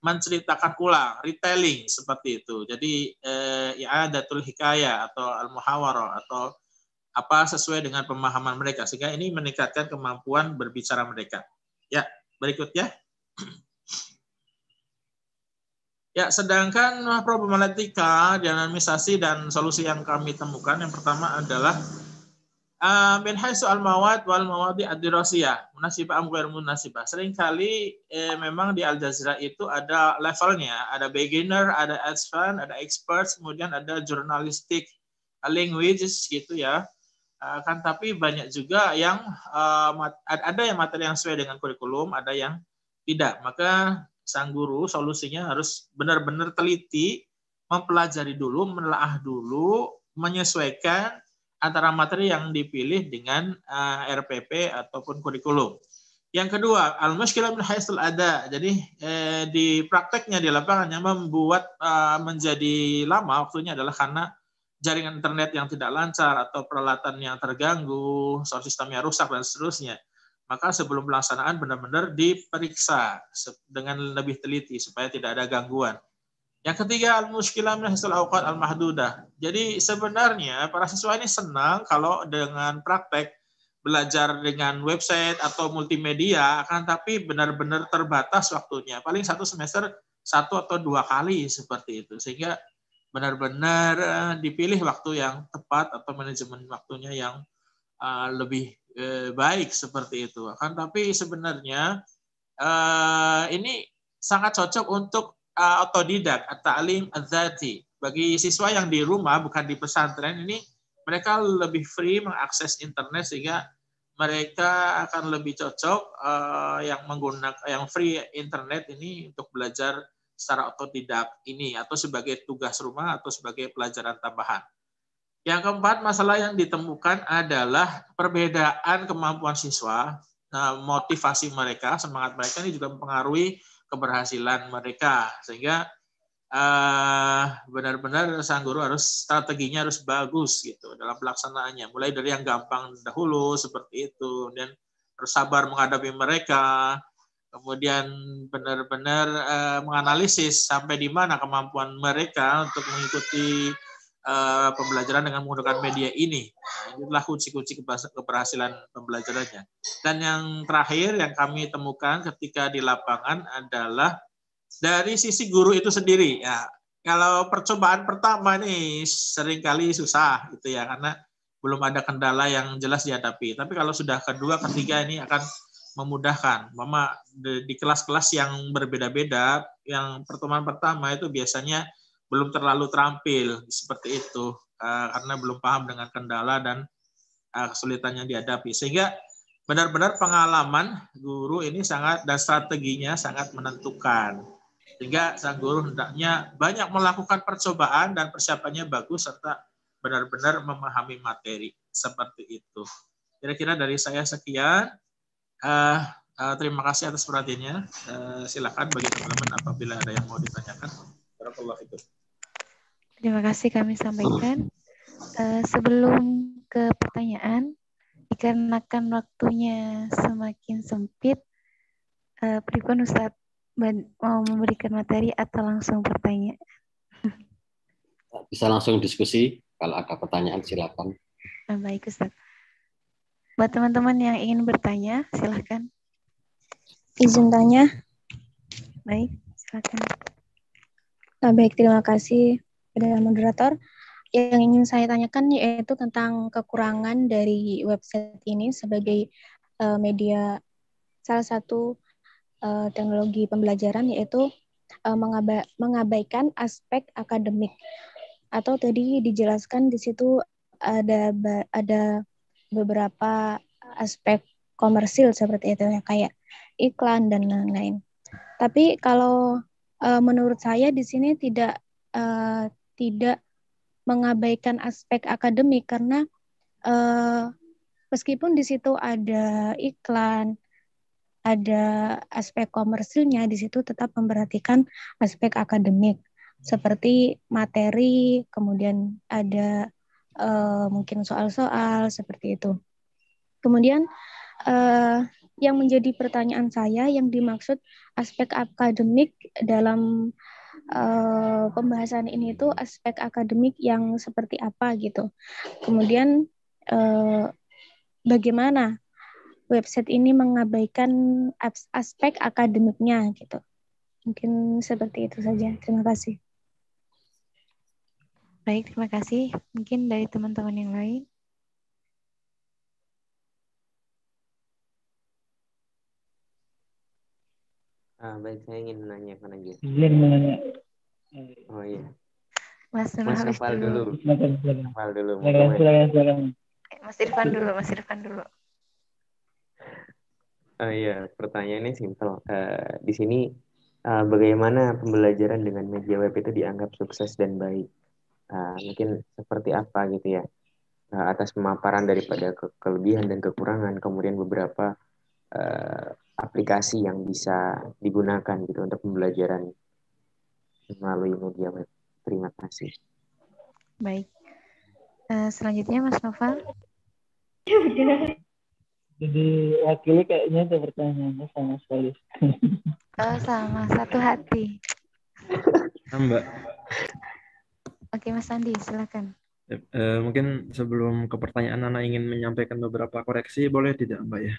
menceritakan ulang, retelling seperti itu. Jadi eh, ya datul hikayah atau al muhawarah atau apa sesuai dengan pemahaman mereka sehingga ini meningkatkan kemampuan berbicara mereka. Ya, berikutnya. Ya, sedangkan problematika dinamisasi dan solusi yang kami temukan yang pertama adalah Uh, min haitsu al mawad wal mawadi ad-dirasiyah munasibah am ghair munasibah. Seringkali eh, memang di Al Jazeera itu ada levelnya, ada beginner, ada advanced, ada expert, kemudian ada journalistic languages gitu ya. Uh, kan tapi banyak juga yang ada yang materi yang sesuai dengan kurikulum, ada yang tidak. Maka sang guru solusinya harus benar-benar teliti, mempelajari dulu, menelaah dulu, menyesuaikan antara materi yang dipilih dengan uh, eh, RPP ataupun kurikulum. Yang kedua, al-mushkilah min haitsul ada. Jadi eh, di prakteknya di lapangannya membuat uh, menjadi lama waktunya adalah karena jaringan internet yang tidak lancar atau peralatan yang terganggu, sistemnya rusak dan seterusnya. Maka sebelum pelaksanaan benar-benar diperiksa dengan lebih teliti supaya tidak ada gangguan. Yang ketiga al-muskilah min hasil awqat al-mahdudah. Jadi sebenarnya para siswa ini senang kalau dengan praktek belajar dengan website atau multimedia, akan tapi benar-benar terbatas waktunya. Paling satu semester satu atau dua kali seperti itu. Sehingga benar-benar eh, dipilih waktu yang tepat atau manajemen waktunya yang uh, lebih uh, baik seperti itu. Akan tapi sebenarnya uh, ini sangat cocok untuk uh, otodidak atau alim adzati. Bagi siswa yang di rumah bukan di pesantren ini mereka lebih free mengakses internet sehingga mereka akan lebih cocok yang menggunakan yang free internet ini untuk belajar secara otodidak ini atau sebagai tugas rumah atau sebagai pelajaran tambahan. Yang keempat, masalah yang ditemukan adalah perbedaan kemampuan siswa, nah, motivasi mereka, semangat mereka ini juga mempengaruhi keberhasilan mereka. Sehingga uh, benar-benar sang guru harus strateginya harus bagus gitu dalam pelaksanaannya. Mulai dari yang gampang dahulu seperti itu, dan harus sabar menghadapi mereka, kemudian benar-benar uh, menganalisis sampai di mana kemampuan mereka untuk mengikuti uh, pembelajaran dengan menggunakan media ini. Nah, inilah kunci-kunci keberhasilan pembelajarannya. Dan yang terakhir yang kami temukan ketika di lapangan adalah dari sisi guru itu sendiri ya kalau percobaan pertama nih sering kali susah gitu ya karena belum ada kendala yang jelas dihadapi tapi kalau sudah kedua ketiga ini akan memudahkan mama di kelas-kelas yang berbeda-beda yang pertemuan pertama itu biasanya belum terlalu terampil seperti itu eh, karena belum paham dengan kendala dan eh, kesulitan yang dihadapi sehingga benar-benar pengalaman guru ini sangat dan strateginya sangat menentukan sehingga sang guru hendaknya banyak melakukan percobaan dan persiapannya bagus serta benar-benar memahami materi seperti itu. Kira-kira dari saya sekian. Uh, uh, terima kasih atas perhatiannya. Uh, silakan bagi teman-teman apabila ada yang mau ditanyakan. Terima kasih kami sampaikan. Uh, sebelum ke pertanyaan, dikarenakan waktunya semakin sempit, uh, Pripun Ustadz mau memberikan materi atau langsung bertanya? Bisa langsung diskusi. Kalau ada pertanyaan silakan. Ah, baik Ustaz. Buat teman-teman yang ingin bertanya, silakan. Izin tanya. Baik, silakan. Nah, baik, terima kasih kepada moderator. Yang ingin saya tanyakan yaitu tentang kekurangan dari website ini sebagai uh, media salah satu uh, teknologi pembelajaran yaitu uh, mengaba mengabaikan aspek akademik atau tadi dijelaskan di situ ada ada beberapa aspek komersil seperti itu ya kayak iklan dan lain-lain. Tapi kalau uh, menurut saya di sini tidak uh, tidak mengabaikan aspek akademik karena uh, meskipun di situ ada iklan, ada aspek komersilnya di situ tetap memperhatikan aspek akademik seperti materi, kemudian ada uh, mungkin soal-soal seperti itu. Kemudian uh, yang menjadi pertanyaan saya yang dimaksud aspek akademik dalam uh, pembahasan ini itu aspek akademik yang seperti apa gitu. Kemudian uh, bagaimana website ini mengabaikan aspek akademiknya gitu. Mungkin seperti itu saja. Terima kasih. Baik, terima kasih. Mungkin dari teman-teman yang lain. Ah, baik, saya ingin menanyakan aja. Izin menanya. Oh iya. Mas, Mas dulu. Noval dulu. Silakan, silakan, silakan. Mas Irfan dulu, Mas Irfan dulu. Uh, iya, pertanyaannya simpel. Uh, di sini uh, bagaimana pembelajaran dengan media web itu dianggap sukses dan baik? Uh, mungkin seperti apa gitu ya? Uh, atas pemaparan daripada ke kelebihan dan kekurangan, kemudian beberapa uh, aplikasi yang bisa digunakan gitu untuk pembelajaran melalui media web. Terima kasih. Baik. Uh, selanjutnya Mas Noval. Jadi wakili kayaknya itu pertanyaannya sama sekali. Oh, sama, satu hati. Mbak. Oke, Mas Andi, silakan. Uh, mungkin sebelum ke pertanyaan Nana ingin menyampaikan beberapa koreksi, boleh tidak Mbak ya?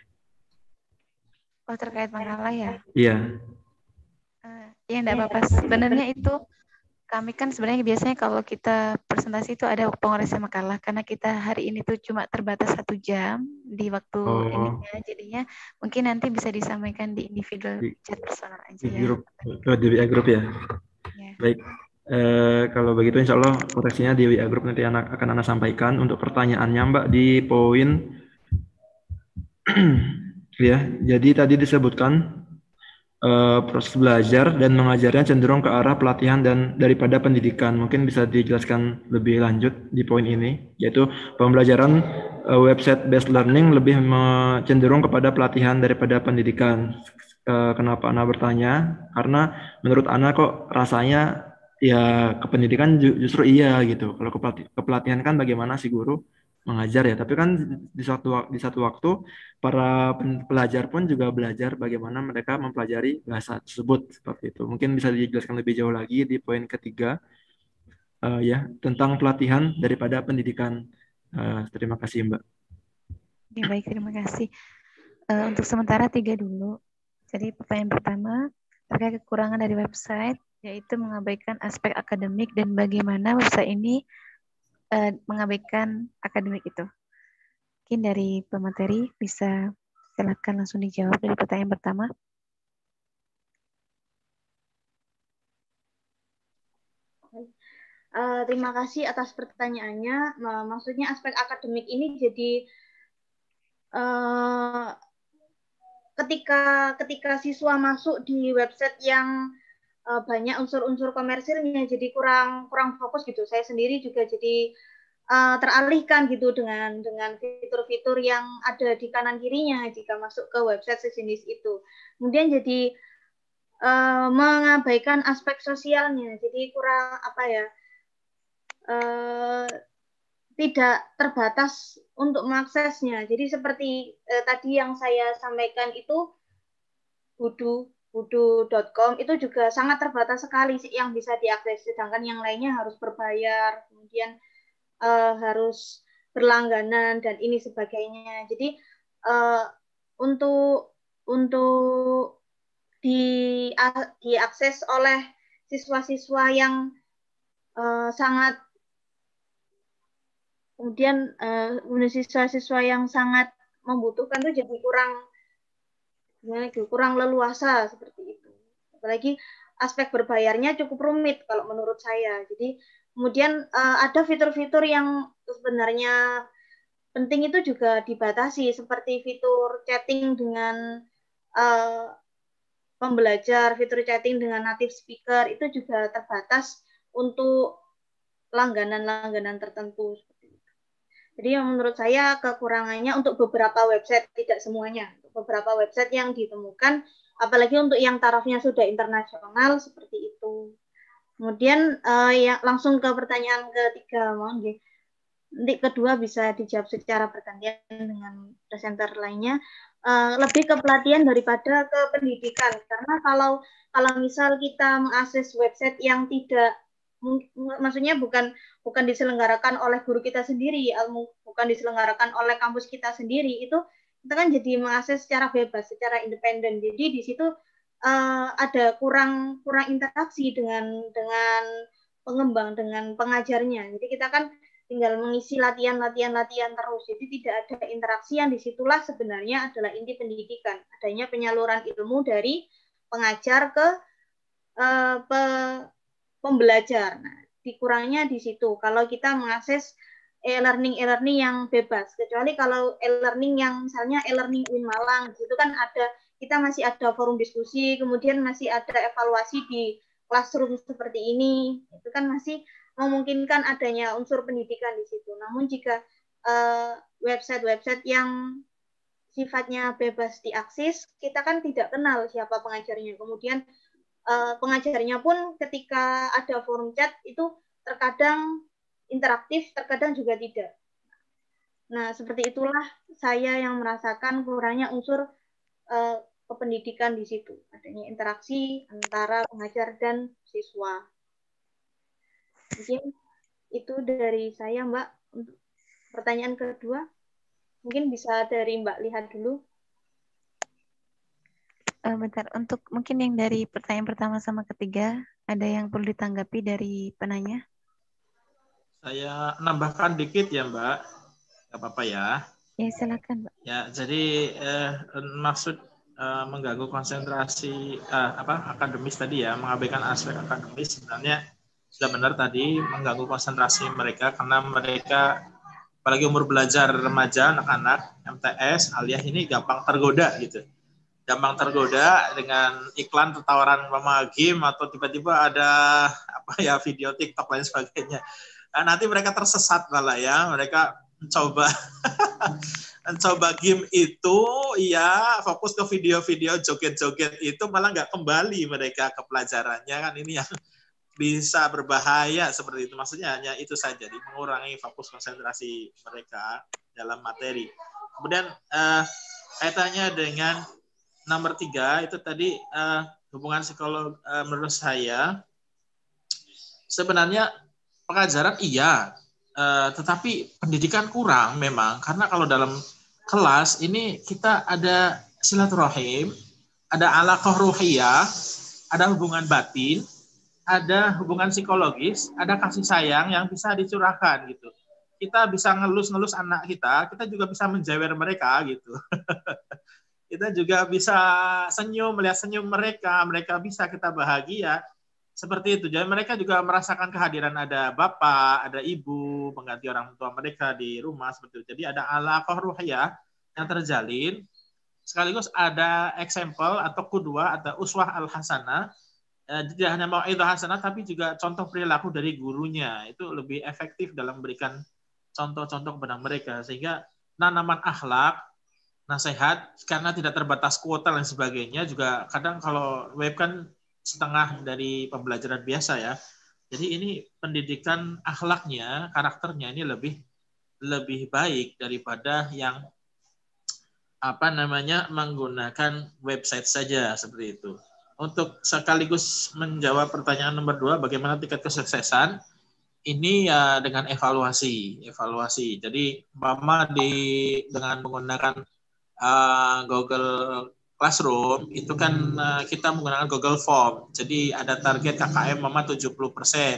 Oh, terkait makalah ya? Iya. Uh, ya, enggak apa-apa. Sebenarnya itu kami kan sebenarnya biasanya kalau kita presentasi itu ada pengoresen makalah karena kita hari ini tuh cuma terbatas satu jam di waktu oh. ininya jadinya mungkin nanti bisa disampaikan di individual di, chat personal aja di ya. Grup, oh, di WA grup ya. ya. Baik. Eh, kalau begitu insya Allah koreksinya di WA grup nanti anak akan anak sampaikan untuk pertanyaannya Mbak di poin ya. Jadi tadi disebutkan uh, proses belajar dan mengajarnya cenderung ke arah pelatihan dan daripada pendidikan. Mungkin bisa dijelaskan lebih lanjut di poin ini, yaitu pembelajaran uh, website based learning lebih cenderung kepada pelatihan daripada pendidikan. Uh, kenapa Ana bertanya? Karena menurut Ana kok rasanya ya kependidikan justru iya gitu. Kalau kepelatihan kan bagaimana sih guru? Mengajar ya, tapi kan di satu di satu waktu para pelajar pun juga belajar bagaimana mereka mempelajari bahasa tersebut seperti itu. Mungkin bisa dijelaskan lebih jauh lagi di poin ketiga uh, ya tentang pelatihan daripada pendidikan. Uh, terima kasih Mbak. Ya, baik, terima kasih. Uh, untuk sementara tiga dulu. Jadi pertanyaan pertama terkait kekurangan dari website yaitu mengabaikan aspek akademik dan bagaimana website ini uh, mengabaikan akademik itu. Mungkin dari pemateri bisa silakan langsung dijawab dari pertanyaan pertama. Uh, terima kasih atas pertanyaannya. Maksudnya aspek akademik ini jadi uh, ketika ketika siswa masuk di website yang uh, banyak unsur-unsur komersilnya jadi kurang kurang fokus gitu. Saya sendiri juga jadi uh, teralihkan gitu dengan dengan fitur-fitur yang ada di kanan kirinya jika masuk ke website sejenis itu. Kemudian jadi uh, mengabaikan aspek sosialnya. Jadi kurang apa ya uh, tidak terbatas untuk mengaksesnya. Jadi seperti eh, tadi yang saya sampaikan itu Budu budu.com itu juga sangat terbatas sekali sih yang bisa diakses. Sedangkan yang lainnya harus berbayar kemudian uh, harus berlangganan dan ini sebagainya. Jadi uh, untuk untuk di diakses oleh siswa-siswa yang uh, sangat kemudian uh, siswa-siswa yang sangat membutuhkan itu jadi kurang kurang leluasa seperti itu. Apalagi aspek berbayarnya cukup rumit kalau menurut saya. Jadi kemudian uh, ada fitur-fitur yang sebenarnya penting itu juga dibatasi seperti fitur chatting dengan uh, pembelajar, fitur chatting dengan native speaker itu juga terbatas untuk langganan-langganan tertentu. Jadi menurut saya kekurangannya untuk beberapa website, tidak semuanya beberapa website yang ditemukan, apalagi untuk yang tarafnya sudah internasional seperti itu. Kemudian uh, ya langsung ke pertanyaan ketiga, mohon Nanti kedua bisa dijawab secara bergantian dengan presenter lainnya. Uh, lebih ke pelatihan daripada ke pendidikan karena kalau kalau misal kita mengakses website yang tidak maksudnya bukan bukan diselenggarakan oleh guru kita sendiri bukan diselenggarakan oleh kampus kita sendiri itu kita kan jadi mengakses secara bebas, secara independen. Jadi di situ uh, ada kurang kurang interaksi dengan dengan pengembang, dengan pengajarnya. Jadi kita kan tinggal mengisi latihan-latihan-latihan terus. Jadi tidak ada interaksi yang di situlah sebenarnya adalah inti pendidikan. Adanya penyaluran ilmu dari pengajar ke uh, pe, pembelajar. Nah, dikurangnya di situ. Kalau kita mengakses e-learning e-learning yang bebas. Kecuali kalau e-learning yang misalnya e-learning Win Malang itu kan ada kita masih ada forum diskusi kemudian masih ada evaluasi di classroom seperti ini itu kan masih memungkinkan adanya unsur pendidikan di situ. Namun jika uh, website-website yang sifatnya bebas diakses kita kan tidak kenal siapa pengajarnya. Kemudian uh, pengajarnya pun ketika ada forum chat itu terkadang interaktif, terkadang juga tidak. Nah, seperti itulah saya yang merasakan kurangnya unsur uh, kependidikan di situ. Adanya interaksi antara pengajar dan siswa. Mungkin itu dari saya, Mbak. Untuk pertanyaan kedua, mungkin bisa dari Mbak lihat dulu. Uh, bentar, untuk mungkin yang dari pertanyaan pertama sama ketiga, ada yang perlu ditanggapi dari penanya? Saya nambahkan dikit ya Mbak, nggak apa-apa ya. Ya silakan Mbak. Ya jadi eh, maksud eh, mengganggu konsentrasi eh, apa akademis tadi ya, mengabaikan aspek akademis sebenarnya sudah benar tadi mengganggu konsentrasi mereka karena mereka apalagi umur belajar remaja anak-anak MTS alias ini gampang tergoda gitu gampang tergoda dengan iklan tawaran mama game atau tiba-tiba ada apa ya video TikTok lain sebagainya. Nah, nanti mereka tersesat malah ya, mereka mencoba mencoba game itu ya fokus ke video-video joget-joget itu malah nggak kembali mereka ke pelajarannya. Kan ini yang bisa berbahaya seperti itu. Maksudnya hanya itu saja jadi mengurangi fokus konsentrasi mereka dalam materi. Kemudian eh, kaitannya dengan nomor tiga itu tadi uh, hubungan psikolog uh, menurut saya sebenarnya pengajaran iya, uh, tetapi pendidikan kurang memang karena kalau dalam kelas ini kita ada silaturahim, ada alaqah ruhiyah, ada hubungan batin, ada hubungan psikologis, ada kasih sayang yang bisa dicurahkan gitu. Kita bisa ngelus-ngelus anak kita, kita juga bisa menjewer mereka gitu. kita juga bisa senyum melihat senyum mereka mereka bisa kita bahagia seperti itu. Jadi mereka juga merasakan kehadiran ada bapak ada ibu mengganti orang tua mereka di rumah seperti itu. Jadi ada alaqah ruhiyah yang terjalin. Sekaligus ada example atau kedua atau uswah al hasanah eh, tidak hanya mau itu hasanah tapi juga contoh perilaku dari gurunya. Itu lebih efektif dalam memberikan contoh-contoh kepada mereka. Sehingga nanaman akhlak nasihat karena tidak terbatas kuota dan sebagainya juga kadang kalau web kan setengah dari pembelajaran biasa ya. Jadi ini pendidikan akhlaknya, karakternya ini lebih lebih baik daripada yang apa namanya menggunakan website saja seperti itu. Untuk sekaligus menjawab pertanyaan nomor dua, bagaimana tingkat kesuksesan? Ini ya dengan evaluasi, evaluasi. Jadi mama di dengan menggunakan uh, Google Classroom itu kan uh, kita menggunakan Google Form. Jadi ada target KKM mama 70%.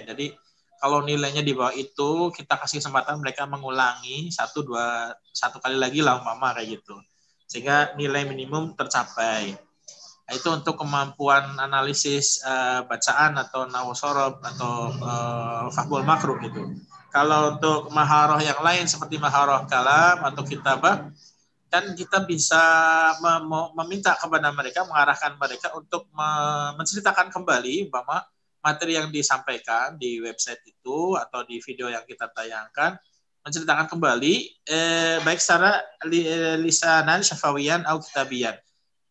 Jadi kalau nilainya di bawah itu kita kasih kesempatan mereka mengulangi satu dua satu kali lagi lah mama kayak gitu sehingga nilai minimum tercapai nah, itu untuk kemampuan analisis uh, bacaan atau nawasorob atau uh, fahbul makruh gitu kalau untuk maharoh yang lain seperti maharoh kalam atau kitabah dan kita bisa meminta kepada mereka, mengarahkan mereka untuk menceritakan kembali bahwa materi yang disampaikan di website itu atau di video yang kita tayangkan menceritakan kembali eh, baik secara li, lisanan syafawian atau kitabian.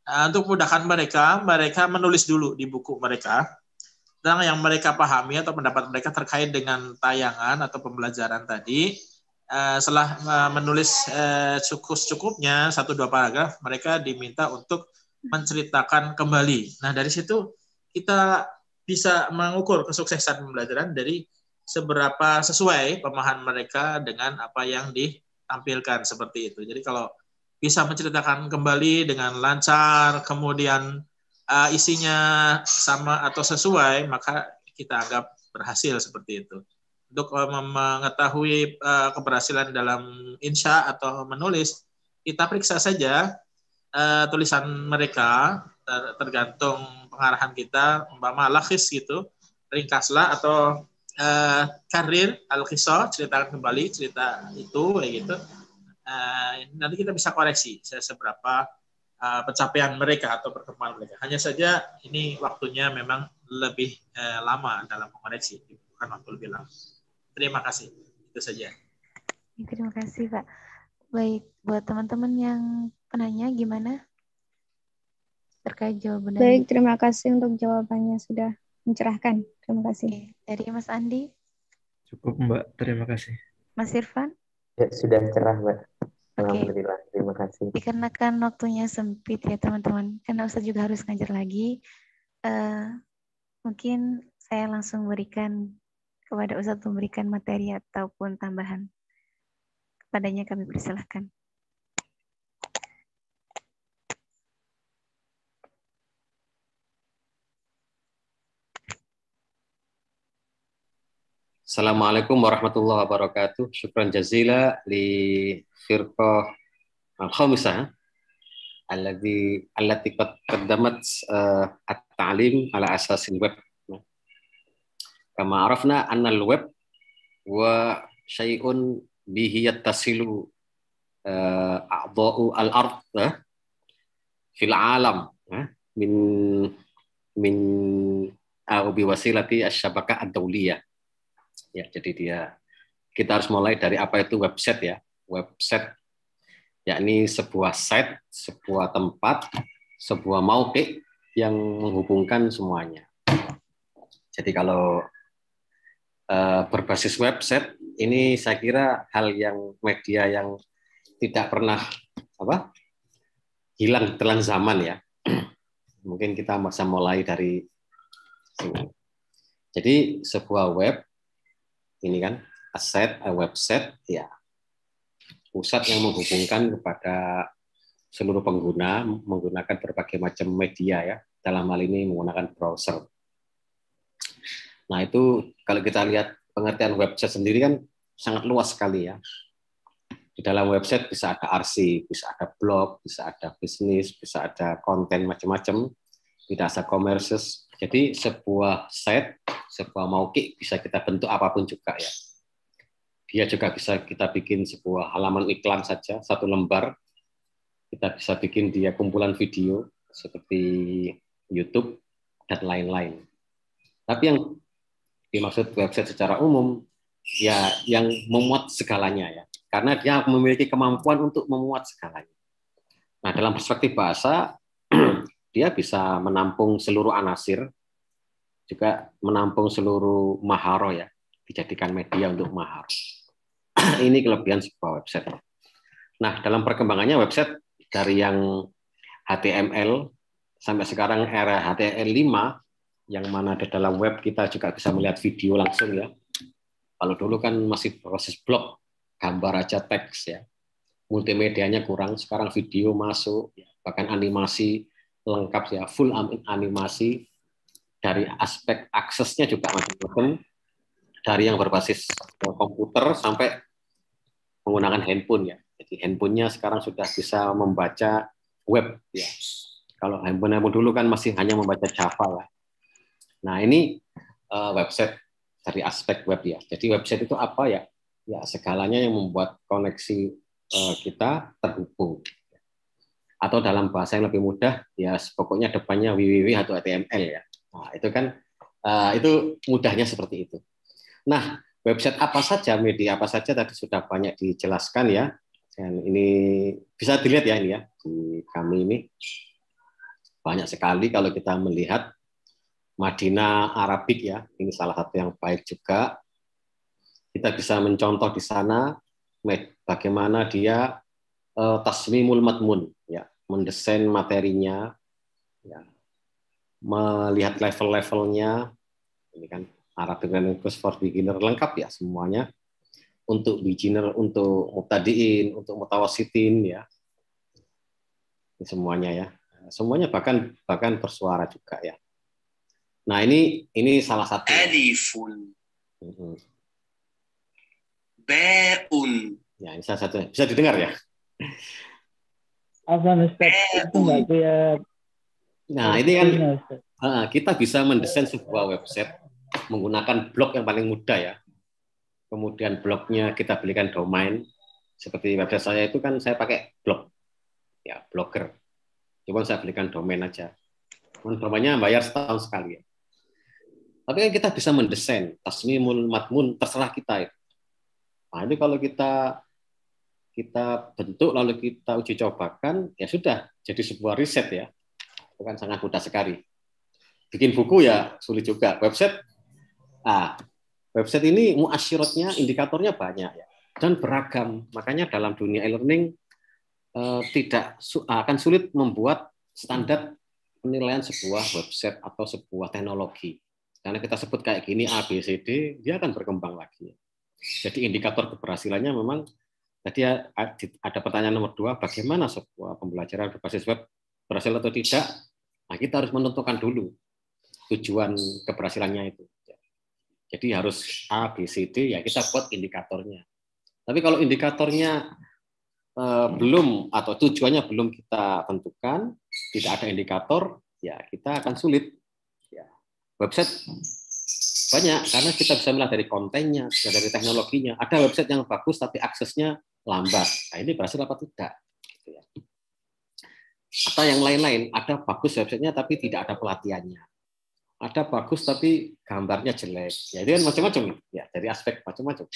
Nah, untuk memudahkan mereka, mereka menulis dulu di buku mereka tentang yang mereka pahami atau pendapat mereka terkait dengan tayangan atau pembelajaran tadi uh, setelah uh, menulis uh, cukup cukupnya satu dua paragraf, mereka diminta untuk menceritakan kembali. Nah dari situ kita bisa mengukur kesuksesan pembelajaran dari seberapa sesuai pemahaman mereka dengan apa yang ditampilkan seperti itu. Jadi kalau bisa menceritakan kembali dengan lancar, kemudian isinya sama atau sesuai, maka kita anggap berhasil seperti itu untuk uh, mengetahui uh, keberhasilan dalam insya atau menulis, kita periksa saja uh, tulisan mereka ter tergantung pengarahan kita, umpama lakhis gitu, ringkaslah atau uh, karir al-kisah, ceritakan kembali cerita itu kayak gitu. Nanti kita bisa koreksi seberapa pencapaian mereka atau perkembangan mereka. Hanya saja ini waktunya memang lebih lama dalam mengoreksi, bukan waktu lebih lama. Terima kasih. Itu saja. Terima kasih, Pak. Baik, buat teman-teman yang penanya gimana? Terkait jawaban Baik, terima kasih untuk jawabannya sudah mencerahkan. Terima kasih. Oke. Dari Mas Andi? Cukup, Mbak. Terima kasih. Mas Irfan? Ya, sudah cerah, Mbak. Alhamdulillah, okay. terima kasih. Dikarenakan waktunya sempit ya teman-teman, karena Ustaz juga harus ngajar lagi. Uh, mungkin saya langsung berikan kepada Ustadz memberikan materi ataupun tambahan. Kepadanya kami persilahkan. Assalamualaikum warahmatullahi wabarakatuh. Syukran jazila li firqah al-khamisah alladhi allati qad qaddamat uh, at-ta'lim ala asasin web Kama arafna annal web wa syai'un bihi yattasilu uh, a'dha'u al-ard fil alam ya, min min au wasilati asyabakah ad-dauliyah. Ya, jadi dia kita harus mulai dari apa itu website ya. Website yakni sebuah site, sebuah tempat, sebuah mauke yang menghubungkan semuanya. Jadi kalau uh, berbasis website ini saya kira hal yang media yang tidak pernah apa hilang telan zaman ya. Mungkin kita bisa mulai dari sini. Jadi sebuah web ini kan aset, website ya pusat yang menghubungkan kepada seluruh pengguna menggunakan berbagai macam media ya dalam hal ini menggunakan browser. Nah itu kalau kita lihat pengertian website sendiri kan sangat luas sekali ya. Di dalam website bisa ada arsip, bisa ada blog, bisa ada bisnis, bisa ada konten macam-macam, tidak ada commerces. Jadi sebuah site, sebuah mauki bisa kita bentuk apa pun juga ya dia juga bisa kita bikin sebuah halaman iklan saja, satu lembar. Kita bisa bikin dia kumpulan video seperti YouTube dan lain-lain. Tapi yang dimaksud website secara umum ya yang memuat segalanya ya. Karena dia memiliki kemampuan untuk memuat segalanya. Nah, dalam perspektif bahasa dia bisa menampung seluruh anasir juga menampung seluruh maharo ya dijadikan media untuk mahar. ini kelebihan sebuah website. Nah, dalam perkembangannya website dari yang HTML sampai sekarang era HTML5 yang mana di dalam web kita juga bisa melihat video langsung ya. Kalau dulu kan masih proses blog, gambar aja teks ya. Multimedianya kurang, sekarang video masuk, bahkan animasi lengkap ya, full animasi dari aspek aksesnya juga macam-macam dari yang berbasis komputer sampai menggunakan handphone ya. Jadi handphonenya sekarang sudah bisa membaca web ya. Kalau handphone handphone dulu kan masih hanya membaca Java lah. Nah ini uh, website dari aspek web ya. Jadi website itu apa ya? Ya segalanya yang membuat koneksi uh, kita terhubung. Atau dalam bahasa yang lebih mudah ya pokoknya depannya www atau HTML ya. Nah itu kan uh, itu mudahnya seperti itu. Nah website apa saja, media apa saja tadi sudah banyak dijelaskan ya. Dan ini bisa dilihat ya ini ya di kami ini banyak sekali kalau kita melihat Madinah Arabik ya, ini salah satu yang baik juga. Kita bisa mencontoh di sana bagaimana dia uh, tasmimul matmun ya, mendesain materinya ya, melihat level-levelnya ini kan Arabic Language for Beginner lengkap ya semuanya untuk beginner, untuk mutadiin, untuk mutawasitin ya. Ini semuanya ya. Semuanya bahkan bahkan bersuara juga ya. Nah, ini ini salah satu. Alifun. Beun. Ya, ini salah satu. Bisa didengar ya? Apa Ustaz? Itu Nah, ini kan kita bisa mendesain sebuah website menggunakan blog yang paling mudah ya. Kemudian blognya kita belikan domain. Seperti website saya itu kan saya pakai blog. Ya, blogger. Cuma saya belikan domain aja. Domainnya bayar setahun sekali ya. Tapi kan kita bisa mendesain tasmimul matmun terserah kita itu. Nah, itu kalau kita kita bentuk lalu kita uji cobakan ya sudah jadi sebuah riset ya. Itu kan sangat mudah sekali. Bikin buku ya sulit juga. Website Nah, website ini muasyiratnya, indikatornya banyak ya dan beragam. Makanya dalam dunia e-learning eh, tidak akan sulit membuat standar penilaian sebuah website atau sebuah teknologi. Karena kita sebut kayak gini A, B, C, D, dia akan berkembang lagi. Jadi indikator keberhasilannya memang tadi ada pertanyaan nomor dua, bagaimana sebuah pembelajaran berbasis web berhasil atau tidak? Nah, kita harus menentukan dulu tujuan keberhasilannya itu. Jadi harus A, B, C, D, ya kita buat indikatornya. Tapi kalau indikatornya eh, belum atau tujuannya belum kita tentukan, tidak ada indikator, ya kita akan sulit. Website banyak karena kita bisa melihat dari kontennya, dari teknologinya. Ada website yang bagus tapi aksesnya lambat. Nah, ini berhasil apa tidak? Gitu ya. Atau yang lain-lain, ada bagus websitenya tapi tidak ada pelatihannya. Ada bagus tapi gambarnya jelek. Ya itu kan macam-macam ya dari aspek macam-macam.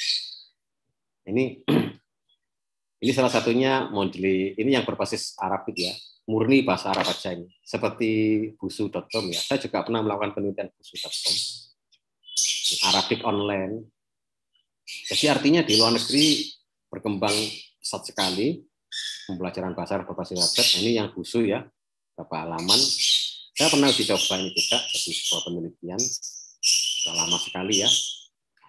Ini ini salah satunya modeli ini yang berbasis Arabik ya, murni bahasa Arab aja ini. Seperti busu.com ya. Saya juga pernah melakukan penelitian busu.com. Arabik online. Jadi artinya di luar negeri berkembang pesat sekali pembelajaran bahasa Arab berbasis website. Ini yang busu ya, beberapa halaman. Saya pernah dicoba ini juga jadi sebuah penelitian sudah lama sekali ya.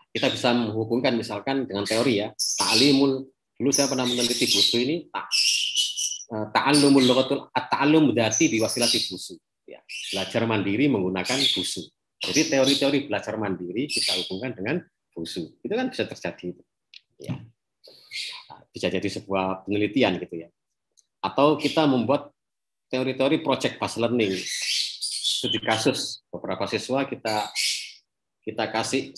Kita bisa menghubungkan misalkan dengan teori ya, ta'limul dulu saya pernah meneliti busu ini tak ta'allumul lughatul at-ta'allum dzati biwasilati busu ya. Belajar mandiri menggunakan busu. Jadi teori-teori belajar mandiri kita hubungkan dengan busu. Itu kan bisa terjadi Ya. Bisa jadi sebuah penelitian gitu ya. Atau kita membuat teori-teori project based learning. Studi kasus beberapa siswa kita kita kasih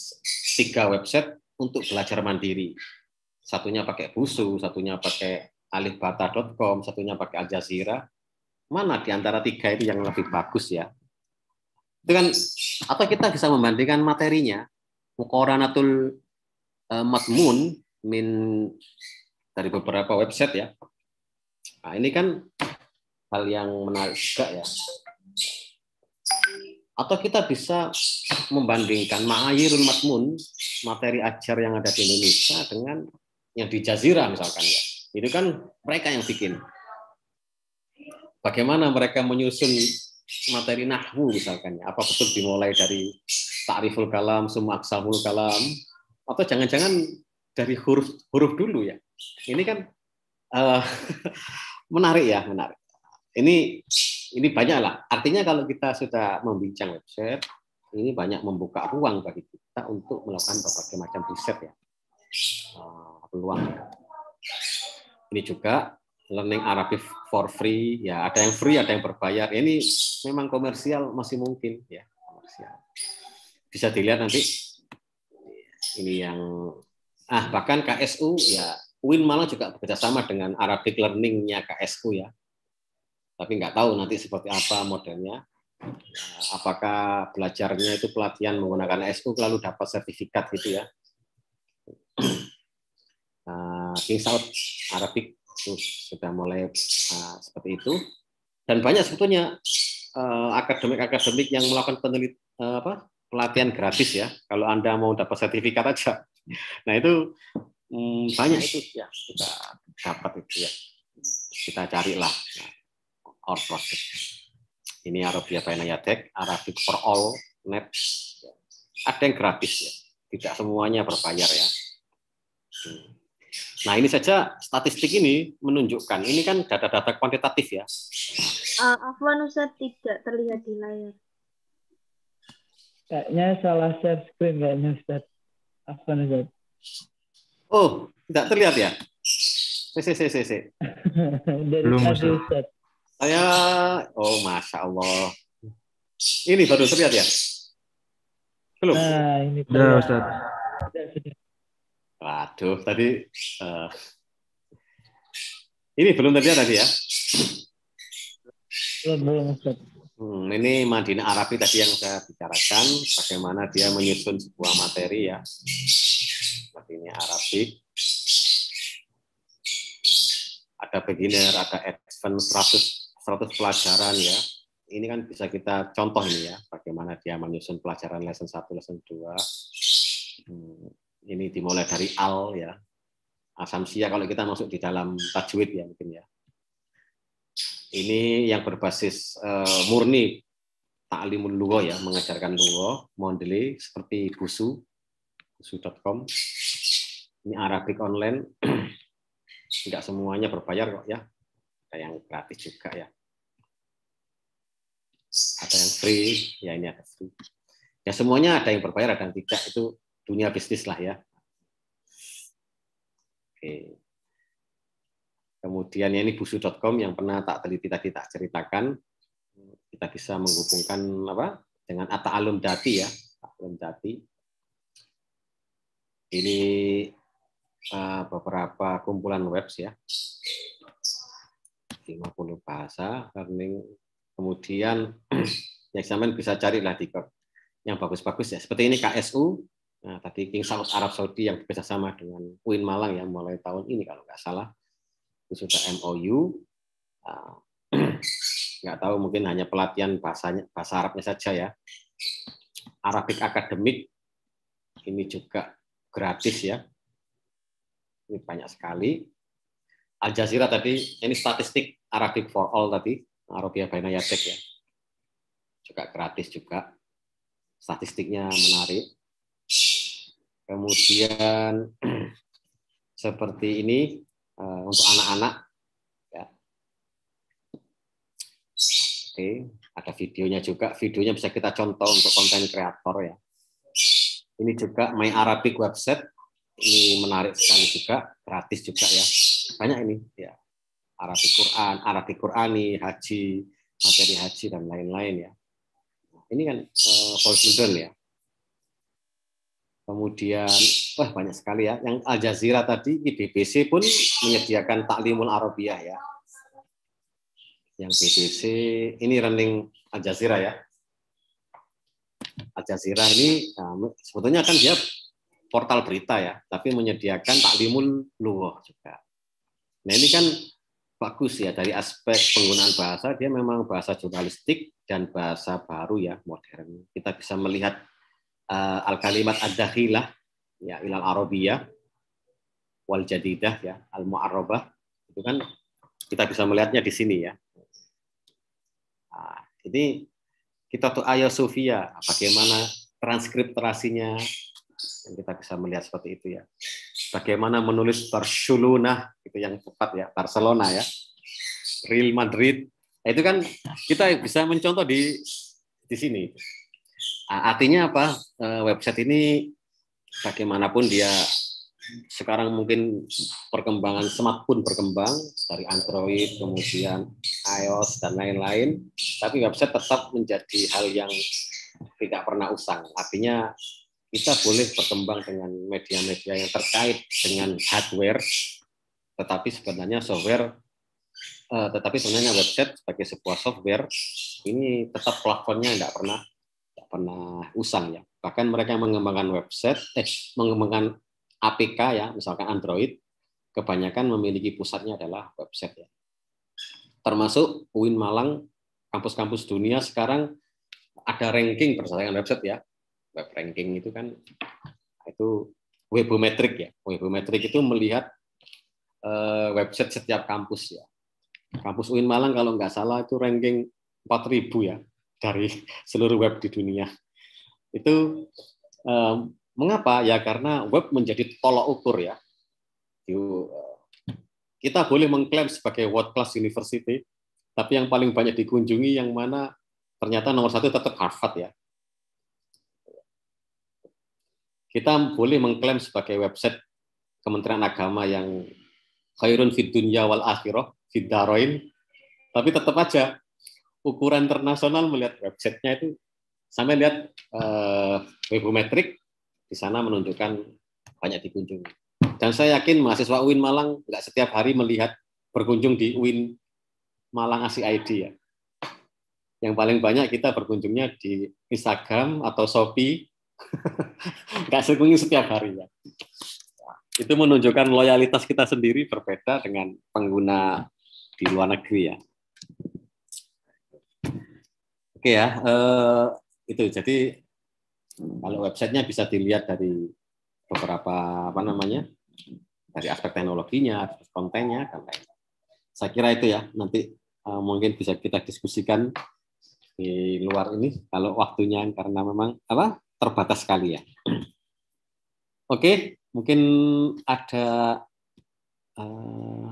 tiga website untuk belajar mandiri. Satunya pakai Busu, satunya pakai alifbata.com, satunya pakai Al Jazeera. Mana di antara tiga itu yang lebih bagus ya? Kan atau kita bisa membandingkan materinya. Mukoranatul eh, Matmun min dari beberapa website ya. Nah, ini kan hal yang menarik juga ya. Atau kita bisa membandingkan ma'ayirul matmun, materi ajar yang ada di Indonesia dengan yang di Jazirah misalkan ya. Itu kan mereka yang bikin. Bagaimana mereka menyusun materi nahwu misalkan ya. Apa betul dimulai dari ta'riful kalam, summa aksamul kalam, atau jangan-jangan dari huruf huruf dulu ya. Ini kan uh, menarik ya, menarik. Ini ini banyak lah. Artinya kalau kita sudah membincang website, ini banyak membuka ruang bagi kita untuk melakukan berbagai macam riset ya. Uh, peluang. Ini juga learning Arabic for free, ya ada yang free, ada yang berbayar. Ini memang komersial masih mungkin ya, komersial. Bisa dilihat nanti ini yang ah bahkan KSU ya UIN malah juga bekerjasama dengan Arabic Learning-nya KSU ya. Tapi nggak tahu nanti seperti apa modelnya. Nah, apakah belajarnya itu pelatihan menggunakan SU lalu dapat sertifikat gitu ya. Nah, King Saud Arabic itu sudah mulai uh, seperti itu. Dan banyak sebetulnya akademik-akademik yang melakukan penelit, uh, apa, pelatihan gratis ya. Kalau Anda mau dapat sertifikat aja. Nah, itu um, banyak itu ya kita dapat itu ya. Kita carilah. Nah, our process. Ini Arabia Bainayatek, Arabic for All, Net. Ada yang gratis ya, tidak semuanya berbayar ya. Hmm. Nah ini saja statistik ini menunjukkan, ini kan data-data kuantitatif ya. Uh, Afwan Ustaz tidak terlihat di layar. Kayaknya salah share screen kayaknya Ustaz. Afwan Ustaz. Oh, tidak terlihat ya? Si, si, si, si. Belum Ustaz. Saya, oh masya Allah. Ini baru terlihat ya? Belum? Nah, ini Sudah, Ustaz. Waduh, tadi uh, ini belum terlihat tadi ya? Belum, belum. Hmm, ini Madinah Arabi tadi yang saya bicarakan, bagaimana dia menyusun sebuah materi ya. Madinah Arabik. Ada beginner, ada advance 100 100 pelajaran ya. Ini kan bisa kita contoh ini ya, bagaimana dia menyusun pelajaran lesson 1, lesson 2. Hmm, ini dimulai dari al ya. Asamsia kalau kita masuk di dalam tajwid ya mungkin ya. Ini yang berbasis uh, murni ta'limul lugha ya, mengajarkan lugha, modeli seperti busu, busu.com. Ini Arabic online. Tidak semuanya berbayar kok ya ada yang gratis juga ya ada yang free ya ini ada free ya semuanya ada yang berbayar ada yang tidak itu dunia bisnis lah ya. Oke. Kemudian ya ini busu.com yang pernah tak teliti tadi tak ceritakan. Kita bisa menghubungkan apa? Dengan Ata Alum Dati ya. Alum Dati. Ini uh, beberapa kumpulan webs ya. 50 bahasa learning. Kemudian yang sampean bisa carilah di yang bagus-bagus ya. Seperti ini KSU, nah, tadi King Saud Arab Saudi yang bekerjasama dengan UIN Malang yang mulai tahun ini kalau nggak salah itu sudah MOU. Nah, nggak tahu mungkin hanya pelatihan bahasanya bahasa Arabnya saja ya. Arabic Academic ini juga gratis ya. Ini banyak sekali. Al Jazeera tadi, ini statistik Arabic for All tadi, Arabia Baina ya. Juga gratis juga. Statistiknya menarik. Kemudian seperti ini uh, untuk anak-anak ya. Oke, ada videonya juga. Videonya bisa kita contoh untuk konten kreator ya. Ini juga My Arabic website. Ini menarik sekali juga, gratis juga ya. Banyak ini ya. Arabic Quran, Arabic Qurani, haji, materi haji dan lain-lain ya. Ini kan uh, for children ya. Kemudian, wah banyak sekali ya. Yang Al Jazeera tadi, BBC pun menyediakan taklimul Arabiah ya. Yang BBC, ini running Al Jazeera ya. Al Jazeera ini nah, sebetulnya kan dia portal berita ya, tapi menyediakan taklimul luwah juga. Nah ini kan bagus ya dari aspek penggunaan bahasa dia memang bahasa jurnalistik dan bahasa baru ya modern. Kita bisa melihat uh, al kalimat ad-dakhilah ya ilal arabiyah wal jadidah ya al mu'arrabah itu kan kita bisa melihatnya di sini ya. Nah, ini kita tuh Ayah Sofia, bagaimana transkriptorasinya, yang kita bisa melihat seperti itu ya. Bagaimana menulis Barcelona, itu yang tepat ya, Barcelona ya. Real Madrid, nah, itu kan kita bisa mencontoh di di sini. Artinya apa? Eh, website ini bagaimanapun dia sekarang mungkin perkembangan smartphone berkembang dari Android kemudian iOS dan lain-lain tapi website tetap menjadi hal yang tidak pernah usang artinya kita boleh berkembang dengan media-media yang terkait dengan hardware tetapi sebenarnya software eh, tetapi sebenarnya website sebagai sebuah software ini tetap plafonnya tidak pernah pernah usang ya bahkan mereka yang mengembangkan website eh mengembangkan APK ya, misalkan Android, kebanyakan memiliki pusatnya adalah website ya. Termasuk UIN Malang, kampus-kampus dunia sekarang ada ranking berdasarkan website ya. Web ranking itu kan itu webometrik ya. Webometrik itu melihat uh, website setiap kampus ya. Kampus UIN Malang kalau nggak salah itu ranking 4000 ya dari seluruh web di dunia. Itu um, Mengapa? Ya karena web menjadi tolok ukur ya. Eh, kita boleh mengklaim sebagai world class university, tapi yang paling banyak dikunjungi yang mana ternyata nomor satu tetap Harvard ya. Kita boleh mengklaim sebagai website Kementerian Agama yang khairun fid dunya wal akhirah daroin, tapi tetap aja ukuran internasional melihat websitenya itu sampai lihat uh, webometrik di sana menunjukkan banyak dikunjungi. Dan saya yakin mahasiswa UIN Malang nggak setiap hari melihat berkunjung di UIN Malang ASI-ID ya. Yang paling banyak kita berkunjungnya di Instagram atau Shopee. nggak sekunjung setiap hari ya. Itu menunjukkan loyalitas kita sendiri berbeda dengan pengguna di luar negeri ya. Oke ya, eh, itu jadi kalau websitenya bisa dilihat dari beberapa apa namanya dari aspek teknologinya, aspek kontennya, dan. Saya kira itu ya nanti uh, mungkin bisa kita diskusikan di luar ini kalau waktunya karena memang apa terbatas sekali ya. Oke, mungkin ada uh,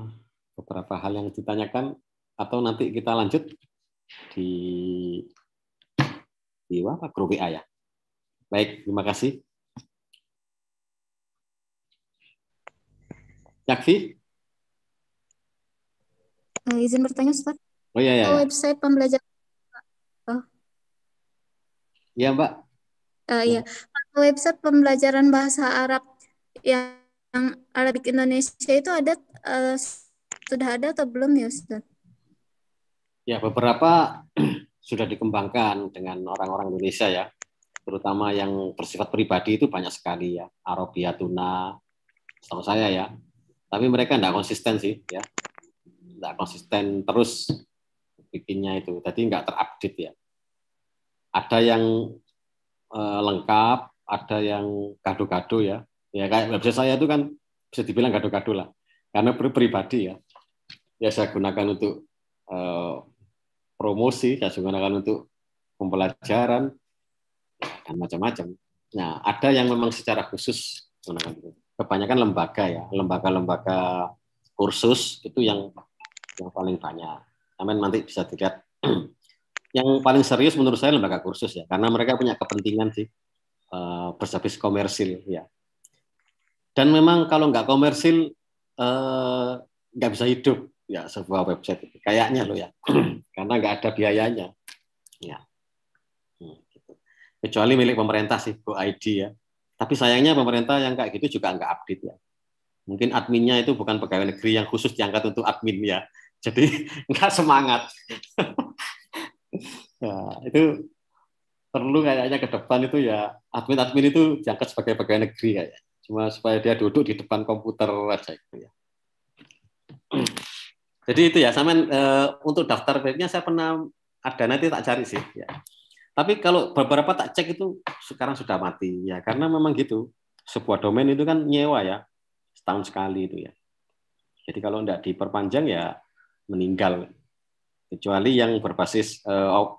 beberapa hal yang ditanyakan atau nanti kita lanjut di di apa grup WA ya. Baik, terima kasih. Yakfi? Uh, izin bertanya, Ustaz. Oh iya, iya. iya. Website pembelajaran. Oh. Iya, Mbak. Uh, iya. Website pembelajaran bahasa Arab yang Arabic Indonesia itu ada uh, sudah ada atau belum ya, Ustaz? Ya, beberapa sudah dikembangkan dengan orang-orang Indonesia ya, terutama yang bersifat pribadi itu banyak sekali ya, Arabia Tuna, setahu saya ya. Tapi mereka tidak konsisten sih ya, tidak konsisten terus bikinnya itu, jadi nggak terupdate ya. Ada yang eh, lengkap, ada yang gado-gado ya. Ya kayak website saya itu kan bisa dibilang gado-gado lah, karena pri- pribadi ya. Ya saya gunakan untuk eh, promosi, saya gunakan untuk pembelajaran dan macam-macam. Nah, ada yang memang secara khusus menggunakan itu. Kebanyakan lembaga ya, lembaga-lembaga kursus itu yang yang paling banyak. Amin nanti bisa dilihat. yang paling serius menurut saya lembaga kursus ya, karena mereka punya kepentingan sih eh, berservis komersil ya. Dan memang kalau nggak komersil eh, nggak bisa hidup ya sebuah website itu. kayaknya lo ya, karena nggak ada biayanya. Ya. Hmm, gitu. Kecuali milik pemerintah sih, Go ID ya. Tapi sayangnya pemerintah yang kayak gitu juga nggak update ya. Mungkin adminnya itu bukan pegawai negeri yang khusus diangkat untuk admin ya. Jadi nggak semangat. nah, itu perlu kayaknya ke depan itu ya admin-admin itu diangkat sebagai pegawai negeri kayak. Cuma supaya dia duduk di depan komputer aja gitu ya. Jadi itu ya, sama untuk daftar webnya saya pernah ada nanti tak cari sih ya. Tapi kalau beberapa tak cek itu sekarang sudah mati ya karena memang gitu. Sebuah domain itu kan nyewa ya setahun sekali itu ya. Jadi kalau tidak diperpanjang ya meninggal. Kecuali yang berbasis uh,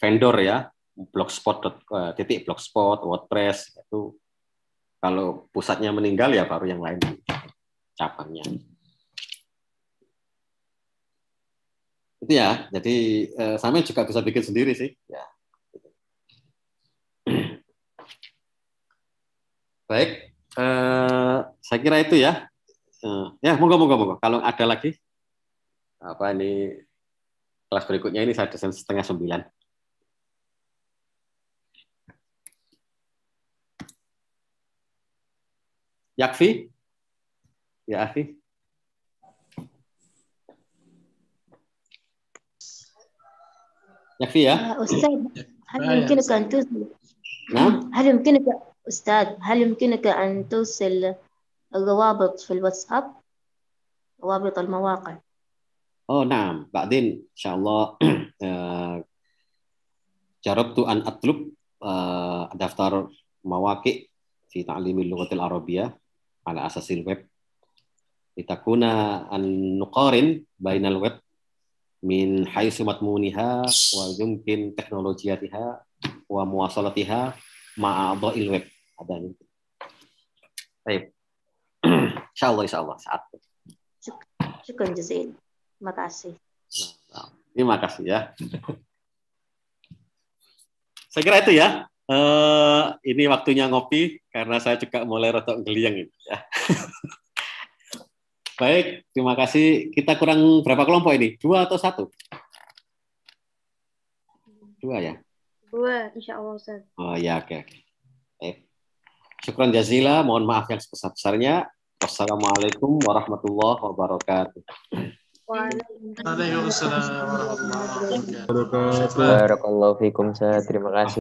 vendor ya, blogspot uh, titik blogspot, WordPress itu kalau pusatnya meninggal ya baru yang lain cabangnya. Itu ya. Jadi uh, sama juga bisa bikin sendiri sih. Ya. Baik, eh, saya kira itu ya. Eh, ya, monggo, monggo, monggo. Kalau ada lagi, apa ini kelas berikutnya ini saya desain setengah sembilan. Yakfi? Ya, Afi? Yakfi ya? أستاذ هل آه، يمكنك أن توصل؟ Nah, هل يمكنك أستاذ هل يمكنك أن توصل الروابط في الواتساب؟ روابط المواقع. Oh, نعم. بعدين إن شاء الله آه، جربت أن أطلب آه، دفتر مواقع في تعليم اللغة العربية على أساس الويب لتكون أن نقارن بين الويب min haitsu matmuniha wa yumkin teknologiatiha wa muwasalatiha ma'adha'il web. Ada ini. baik. Insyaallah insyaallah. Saat. Syukur jazil. Terima kasih. Nah, nah. Terima kasih ya. Saya kira itu ya. Uh, ini waktunya ngopi karena saya juga mulai rotok geliang ini ya. Baik, terima kasih. Kita kurang berapa kelompok ini? Dua atau satu? Dua ya. Dua, insya Allah Ustaz. Oh ya, oke oke. Baik. Syukran jazila. Mohon maaf yang sebesar-besarnya. Wassalamualaikum warahmatullahi wabarakatuh. Waalaikumsalam warahmatullahi wabarakatuh. Wabarakatuh. Barakallahu fikum. Terima kasih.